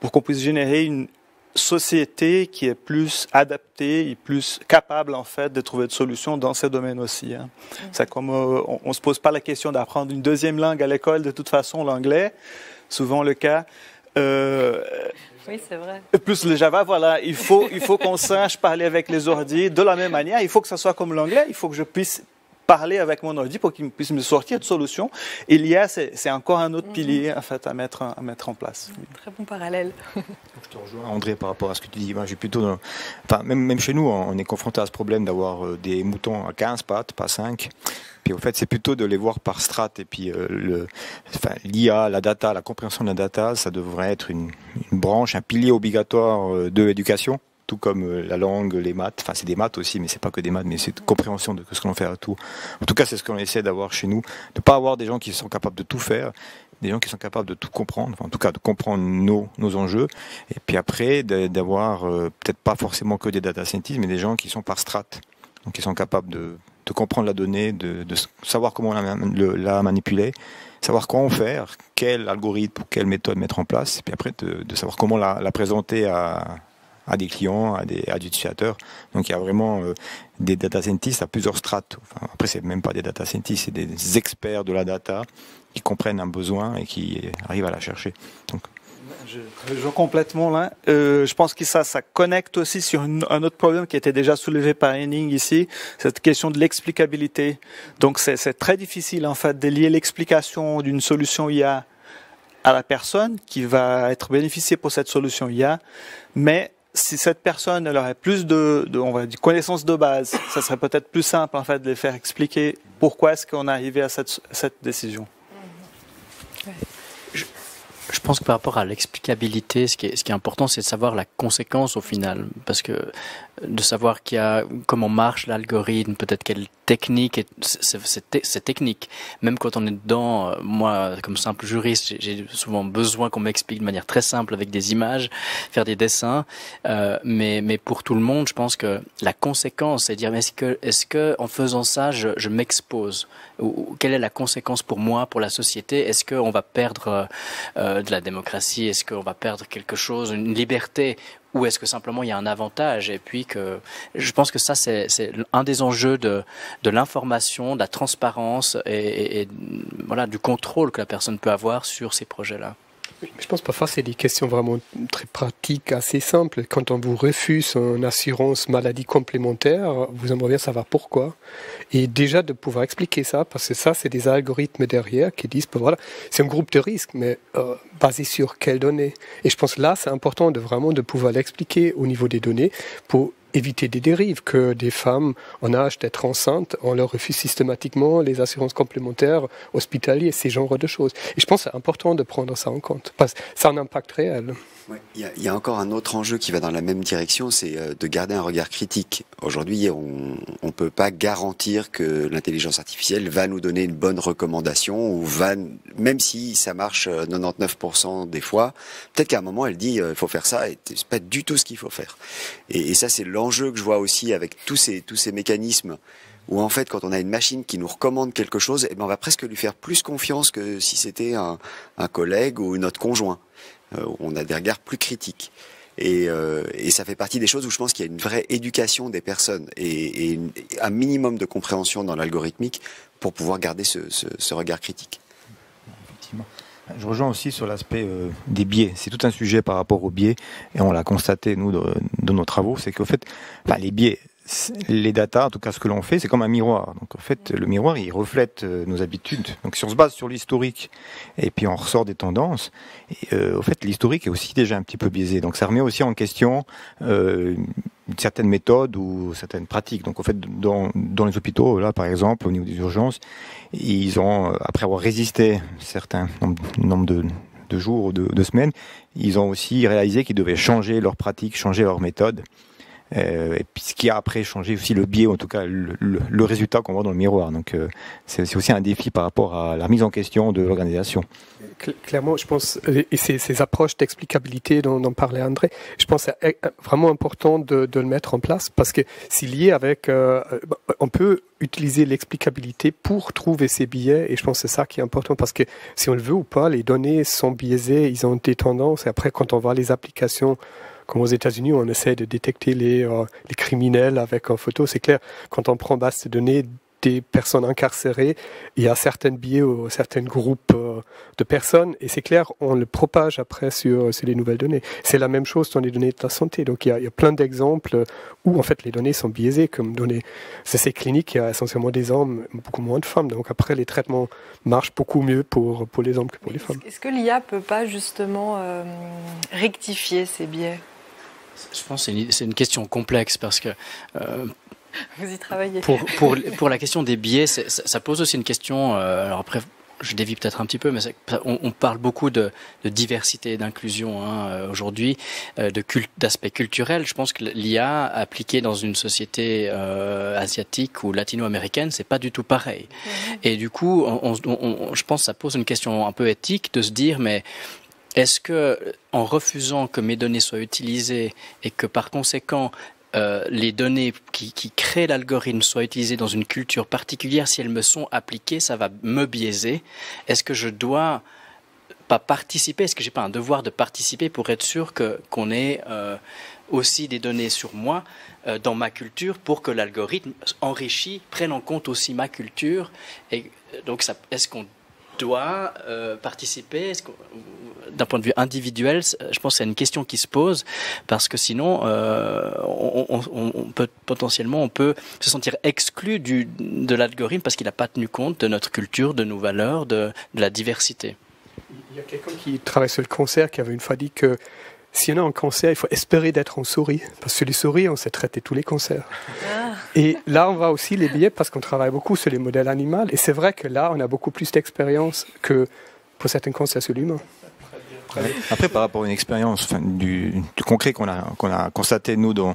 pour qu'on puisse générer une, société qui est plus adaptée et plus capable en fait de trouver des solutions dans ces domaines aussi. Hein. Mm. C'est comme euh, on, on, se pose pas la question d'apprendre une deuxième langue à l'école de toute façon l'anglais, souvent le cas. Euh, oui, c'est vrai. Plus le Java, voilà, il faut, il faut qu'on sache parler avec les ordi de la même manière. Il faut que ça soit comme l'anglais. Il faut que je puisse parler avec mon ordi pour qu'il puisse me sortir de solutions. Il y a, c'est encore un autre mhm. pilier en fait à mettre à mettre en place. Très bon parallèle. Je te rejoins André par rapport à ce que tu dis. Moi, j'ai plutôt, enfin même même chez nous, on est confronté à ce problème d'avoir euh, des moutons à 15 pattes, pas 5. Puis en fait, c'est plutôt de les voir par strat. Et puis euh, le, enfin, l'IA, la data, la compréhension de la data, ça devrait être une, une branche, un pilier obligatoire euh, de l'éducation tout comme euh, la langue, les maths. Enfin, c'est des maths aussi, mais c'est pas que des maths, mais c'est une compréhension de ce qu'on fait à tout. En tout cas, c'est ce qu'on essaie d'avoir chez nous, de pas avoir des gens qui sont capables de tout faire, des gens qui sont capables de tout comprendre, enfin, en tout cas de comprendre nos, nos enjeux, et puis après d'avoir euh, peut-être pas forcément que des data scientists, mais des gens qui sont par strat, donc qui sont capables de, de comprendre la donnée, de, de savoir comment la, la, manipuler, savoir quoi en faire, quel algorithme ou quelle méthode mettre en place, et puis après de, de savoir comment la, la présenter à à des clients, à des, à des utilisateurs. Donc il y a vraiment euh, des data scientists à plusieurs strates. Enfin, après, c'est même pas des data scientists, c'est des experts de la data qui comprennent un besoin et qui arrivent à la chercher. Donc, je rejoins complètement là. Euh, je pense que ça, ça connecte aussi sur un autre problème qui était déjà soulevé par Henning ici, cette question de l'explicabilité. Donc c'est très difficile en fait de lier l'explication d'une solution IA à la personne qui va être bénéficiée pour cette solution IA, mais si cette personne elle aurait plus de, on va dire, connaissances de base, ça serait peut-être plus simple en fait de les faire expliquer pourquoi est-ce qu'on est arrivé à cette, décision. Je, pense que par rapport à l'explicabilité, ce ce qui est important, c'est de savoir la conséquence au final, parce que de savoir qu'il y a comment marche l'algorithme, peut-être quelle technique, c'est technique. Même quand on est dedans, euh, moi, comme simple juriste, j'ai souvent besoin qu'on m'explique de manière très simple avec des images, faire des dessins. Euh, mais, mais pour tout le monde, je pense que la conséquence, c'est dire est-ce que, est-ce que en faisant ça, je, je m'expose? Ou, Quelle est la conséquence pour moi, pour la société? Est-ce qu'on va perdre euh, de la démocratie? Est-ce qu'on va perdre quelque chose, une liberté? Ou est-ce que simplement il y a un avantage Et puis que je pense que ça, c'est un des enjeux de, l'information, de la transparence et, et, voilà, du contrôle que la personne peut avoir sur ces projets-là je pense parfois c'est des questions vraiment très pratiques, assez simples. Quand on vous refuse une assurance maladie complémentaire, vous aimeriez bien savoir pourquoi. Et déjà de pouvoir expliquer ça, parce que ça, c'est des algorithmes derrière qui disent, ben voilà, c'est un groupe de risques, mais euh, basé sur quelles données Et je pense là, c'est important de vraiment de pouvoir l'expliquer au niveau des données pour éviter des dérives, que des femmes en âge d'être enceintes, on leur refuse systématiquement les assurances complémentaires hospitalières, ces genres de choses. Et je pense que c'est important de prendre ça en compte, parce que ça a un impact réel. Il y, a encore un autre enjeu qui va dans la même direction, c'est euh, de garder un regard critique. Aujourd'hui, on ne peut pas garantir que l'intelligence artificielle va nous donner une bonne recommandation ou va, même si ça marche 99% euh, des fois, peut-être qu'à un moment elle dit euh, il faut faire ça et c'est pas du tout ce qu'il faut faire. Et, et ça, c'est l'enjeu que je vois aussi avec tous ces tous ces mécanismes où en fait, quand on a une machine qui nous recommande quelque chose, eh ben, on va presque lui faire plus confiance que si c'était un, un collègue ou notre conjoint. Euh, on a des regards plus critiques. Euh, et, ça fait partie des choses où je pense qu'il y a une vraie éducation des personnes et, un minimum de compréhension dans l'algorithmique pour pouvoir garder ce, regard critique. Effectivement. Je rejoins aussi sur l'aspect euh, des biais. C'est tout un sujet par rapport aux biais, et on l'a constaté, nous, de, nos travaux, c'est qu'au fait, les biais, les datas, en tout cas ce que l'on fait, c'est comme un miroir. Donc en fait, le miroir, il reflète euh, nos habitudes. Donc si on se base sur l'historique et puis on ressort des tendances, et, euh, au fait, l'historique est aussi déjà un petit peu biaisé. Donc ça remet aussi en question euh, certaines méthodes ou certaines pratiques. Donc en fait, dans, dans les hôpitaux, là par exemple, au niveau des urgences, ils ont, après avoir résisté certains nombres de, de jours ou de semaines, ils ont aussi réalisé qu'ils devaient changer leurs pratiques, changer leurs méthodes. Euh, et puis ce qui a après changé aussi le biais, en tout cas le, résultat qu'on voit dans le miroir. Donc euh, c'est aussi un défi par rapport à la mise en question de l'organisation. Clairement, je pense, et ces, approches d'explicabilité dont, dont, parlait André, je pense que c'est vraiment important de, le mettre en place parce que c'est lié avec, euh, on peut utiliser l'explicabilité pour trouver ces biais et je pense que c'est ça qui est important parce que si on le veut ou pas, les données sont biaisées, ils ont des tendances et après quand on voit les applications comme aux États-Unis, on essaie de détecter les, euh, les criminels avec une photo. C'est clair, quand on prend base de données des personnes incarcérées, il y a certains biais ou certains groupes euh, de personnes, et c'est clair, on le propage après sur, sur les nouvelles données. C'est la même chose dans les données de la santé. Donc il y a, il y a plein d'exemples où en fait les données sont biaisées, comme données ces cliniques, il y a essentiellement des hommes, beaucoup moins de femmes. Donc après, les traitements marchent beaucoup mieux pour, pour les hommes que pour les femmes. Est-ce que l'IA peut pas justement euh, rectifier ces biais? Je pense que c'est une, question complexe parce que. Euh, Vous y travaillez. Pour, pour, pour, la question des biais, ça, pose aussi une question. Euh, alors après, je dévie peut-être un petit peu, mais on, parle beaucoup de, de diversité et d'inclusion hein, euh, aujourd'hui, euh, de d'aspect culturel. Je pense que l'IA appliquée dans une société euh, asiatique ou latino-américaine, c'est pas du tout pareil. Et du coup, on, on, je pense que ça pose une question un peu éthique de se dire, mais est-ce que, en refusant que mes données soient utilisées et que par conséquent euh, les données qui, créent l'algorithme soient utilisées dans une culture particulière, si elles me sont appliquées, ça va me biaiser. Est-ce que je dois pas participer? Est-ce que j'ai pas un devoir de participer pour être sûr que qu'on ait euh, aussi des données sur moi euh, dans ma culture pour que l'algorithme enrichi prenne en compte aussi ma culture Et donc, est-ce qu'on doit euh, participer? D'un point de vue individuel, je pense que c'est une question qui se pose parce que sinon, euh, on, peut potentiellement, on peut se sentir exclu du, de l'algorithme parce qu'il n'a pas tenu compte de notre culture, de nos valeurs, de, de la diversité. Il y a quelqu'un qui travaille sur le concert qui avait une fois dit que si on a un cancer, il faut espérer d'être en souris. Parce que les souris, on sait traiter tous les cancers. Ah. Et là, on voit aussi les billets parce qu'on travaille beaucoup sur les modèles animaux. Et c'est vrai que là, on a beaucoup plus d'expérience que pour certains cancers sur l'humain. Après, par rapport à une expérience du, concret qu'on a, qu'on a constaté, nous, dans,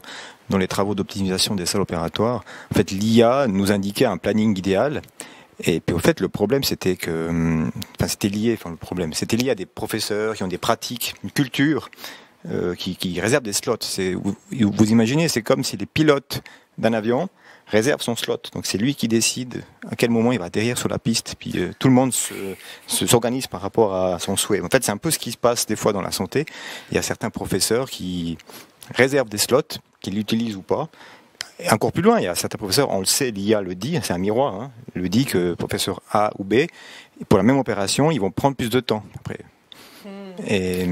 dans les travaux d'optimisation des salles opératoires, en fait, l'IA nous indiquait un planning idéal. Et puis au fait, le problème, c'était que, hum, enfin, c'était lié, enfin, le problème, c'était lié à des professeurs qui ont des pratiques, une culture, euh, qui, qui réservent des slots. Vous, imaginez, c'est comme si les pilotes d'un avion réserve son slot. Donc c'est lui qui décide à quel moment il va atterrir sur la piste. Puis euh, tout le monde se, s'organise par rapport à son souhait. En fait, c'est un peu ce qui se passe des fois dans la santé. Il y a certains professeurs qui réservent des slots, qu'ils l'utilisent ou pas. Et encore plus loin, il y a certains professeurs, on le sait, l'IA le dit, c'est un miroir, hein, le dit que professeur A ou B, pour la même opération, ils vont prendre plus de temps. Après. Et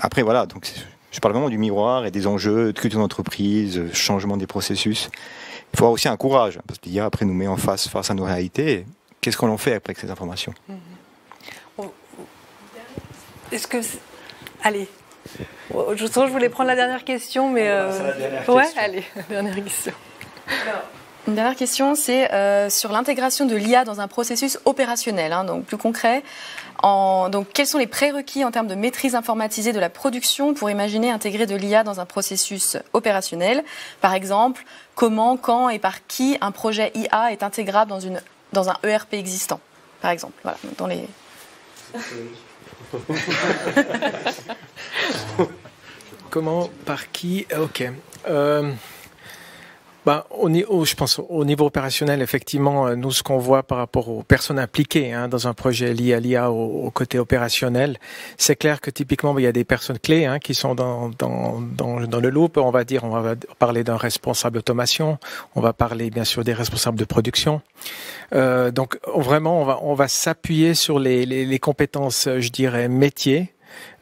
après voilà, donc je parle vraiment du miroir et des enjeux de culture d'entreprise, changement des processus il faut avoir aussi un courage, parce que l'IA après nous met en face, face à nos réalités. Qu'est-ce qu'on en fait après ces informations? Mm-hmm. Est-ce que. Allez. Je, je voulais prendre la dernière question, mais. Euh... Ouais, allez, dernière question. Une dernière question, c'est euh, sur l'intégration de l'IA dans un processus opérationnel, hein, donc plus concret. Donc, quels sont les prérequis en termes de maîtrise informatisée de la production pour imaginer intégrer de l'IA dans un processus opérationnel? Par exemple, comment, quand et par qui un projet IA est intégrable dans, une, dans un ERP existant, par exemple. Voilà, dans les... comment, par qui Ok. Euh, bah, au, je pense au niveau opérationnel, effectivement, euh, nous, ce qu'on voit par rapport aux personnes impliquées hein, dans un projet lié à l'IA au, côté opérationnel, c'est clair que typiquement, il y a des personnes clés hein, qui sont dans, dans, dans, dans, le loop. On va dire, on va parler d'un responsable automation, on va parler bien sûr des responsables de production. Euh, donc vraiment, on va, on va s'appuyer sur les, les, les compétences, je dirais, métiers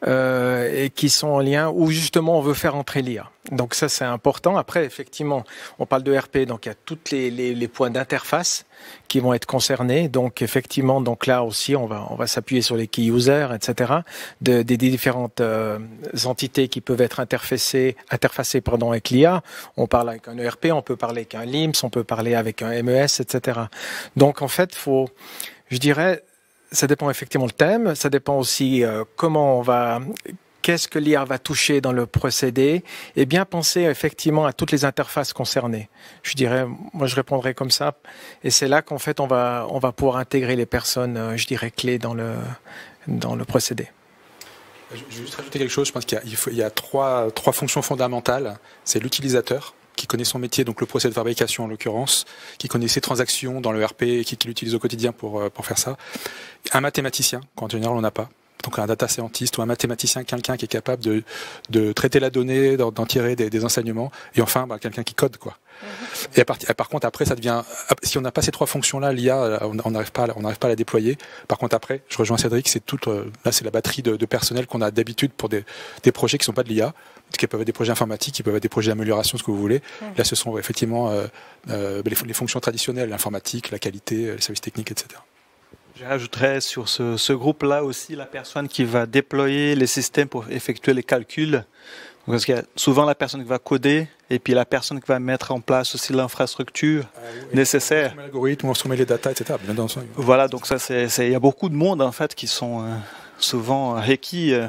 euh, et qui sont en lien où justement on veut faire entrer l'IA. Donc ça c'est important. Après effectivement on parle de RP donc il y a tous les, les, les, points d'interface qui vont être concernés. Donc effectivement donc là aussi on va on va s'appuyer sur les key users etc. De, des différentes euh, entités qui peuvent être interfacées interfacées pardon avec l'IA. On parle avec un ERP, on peut parler avec un LIMS, on peut parler avec un MES etc. Donc en fait faut je dirais ça dépend effectivement le thème, ça dépend aussi euh, comment on va, qu'est-ce que l'IA va toucher dans le procédé, et bien penser effectivement à toutes les interfaces concernées. Je dirais, moi je répondrai comme ça, et c'est là qu'en fait on va, on va pouvoir intégrer les personnes, euh, je dirais, clés dans le, dans le procédé. Je vais juste rajouter quelque chose, je pense qu'il y y a trois, trois fonctions fondamentales. C'est l'utilisateur, qui connaît son métier, donc le procès de fabrication en l'occurrence, qui connaît ses transactions dans le RP et qui, l'utilise au quotidien pour, euh, pour faire ça. Un mathématicien, quand en général on n'a pas. Donc un data scientist ou un mathématicien, quelqu'un qui est capable de, de traiter la donnée, d'en tirer des, des, enseignements. Et enfin, bah, quelqu'un qui code, quoi. Et par contre, après, ça devient. Si on n'a pas ces trois fonctions-là, l'IA, on n'arrive pas, on n'arrive pas à la déployer. Par contre, après, je rejoins Cédric, c'est toute. Euh, là, c'est la batterie de, de personnel qu'on a d'habitude pour des, des projets qui sont pas de l'IA, qui peuvent être des projets informatiques, qui peuvent être des projets d'amélioration, ce que vous voulez. Là, ce sont effectivement euh, euh, les, les, fonctions traditionnelles, l'informatique, la qualité, les services techniques, etc. J'ajouterais sur ce, ce groupe-là aussi la personne qui va déployer les systèmes pour effectuer les calculs. Parce qu'il y a souvent la personne qui va coder et puis la personne qui va mettre en place aussi l'infrastructure ah nécessaire. L'algorithme, on soumet les data, etc. Voilà, donc ça, c'est, il y a beaucoup de monde en fait qui sont euh, souvent requis euh,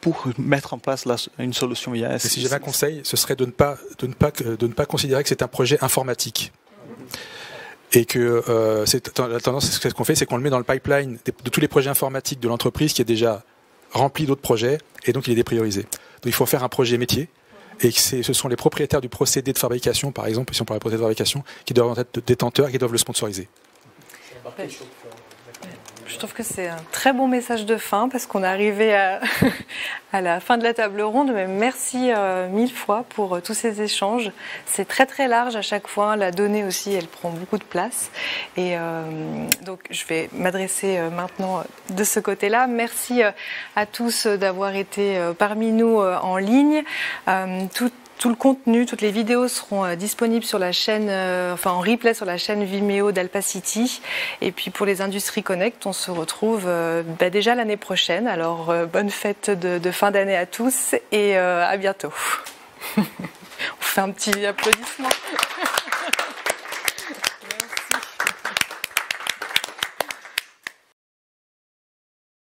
pour mettre en place la, une solution IAS. si j'avais un conseil, ce serait de ne pas, de ne pas, de ne pas considérer que c'est un projet informatique et que euh, c'est, la tendance, ce qu'on fait, c'est qu'on le met dans le pipeline de tous les projets informatiques de l'entreprise qui est déjà rempli d'autres projets, et donc il est dépriorisé. Donc il faut faire un projet métier, et ce sont les propriétaires du procédé de fabrication, par exemple, si on parle de procédé de fabrication, qui doivent être détenteurs et qui doivent le sponsoriser. Je trouve que c'est un très bon message de fin parce qu'on est arrivé à, la fin de la table ronde. Mais merci euh, mille fois pour euh, tous ces échanges. C'est très très large à chaque fois. La donnée aussi, elle prend beaucoup de place. Et euh, donc je vais m'adresser maintenant de ce côté-là. Merci à tous d'avoir été parmi nous en ligne. Tout le contenu, toutes les vidéos seront euh, disponibles sur la chaîne, euh, enfin en replay sur la chaîne Vimeo d'Alpacity. Et puis pour les Industries Connect, on se retrouve euh, bah, déjà l'année prochaine. Alors bonne fête de, de fin d'année à tous et à bientôt. on fait un petit applaudissement.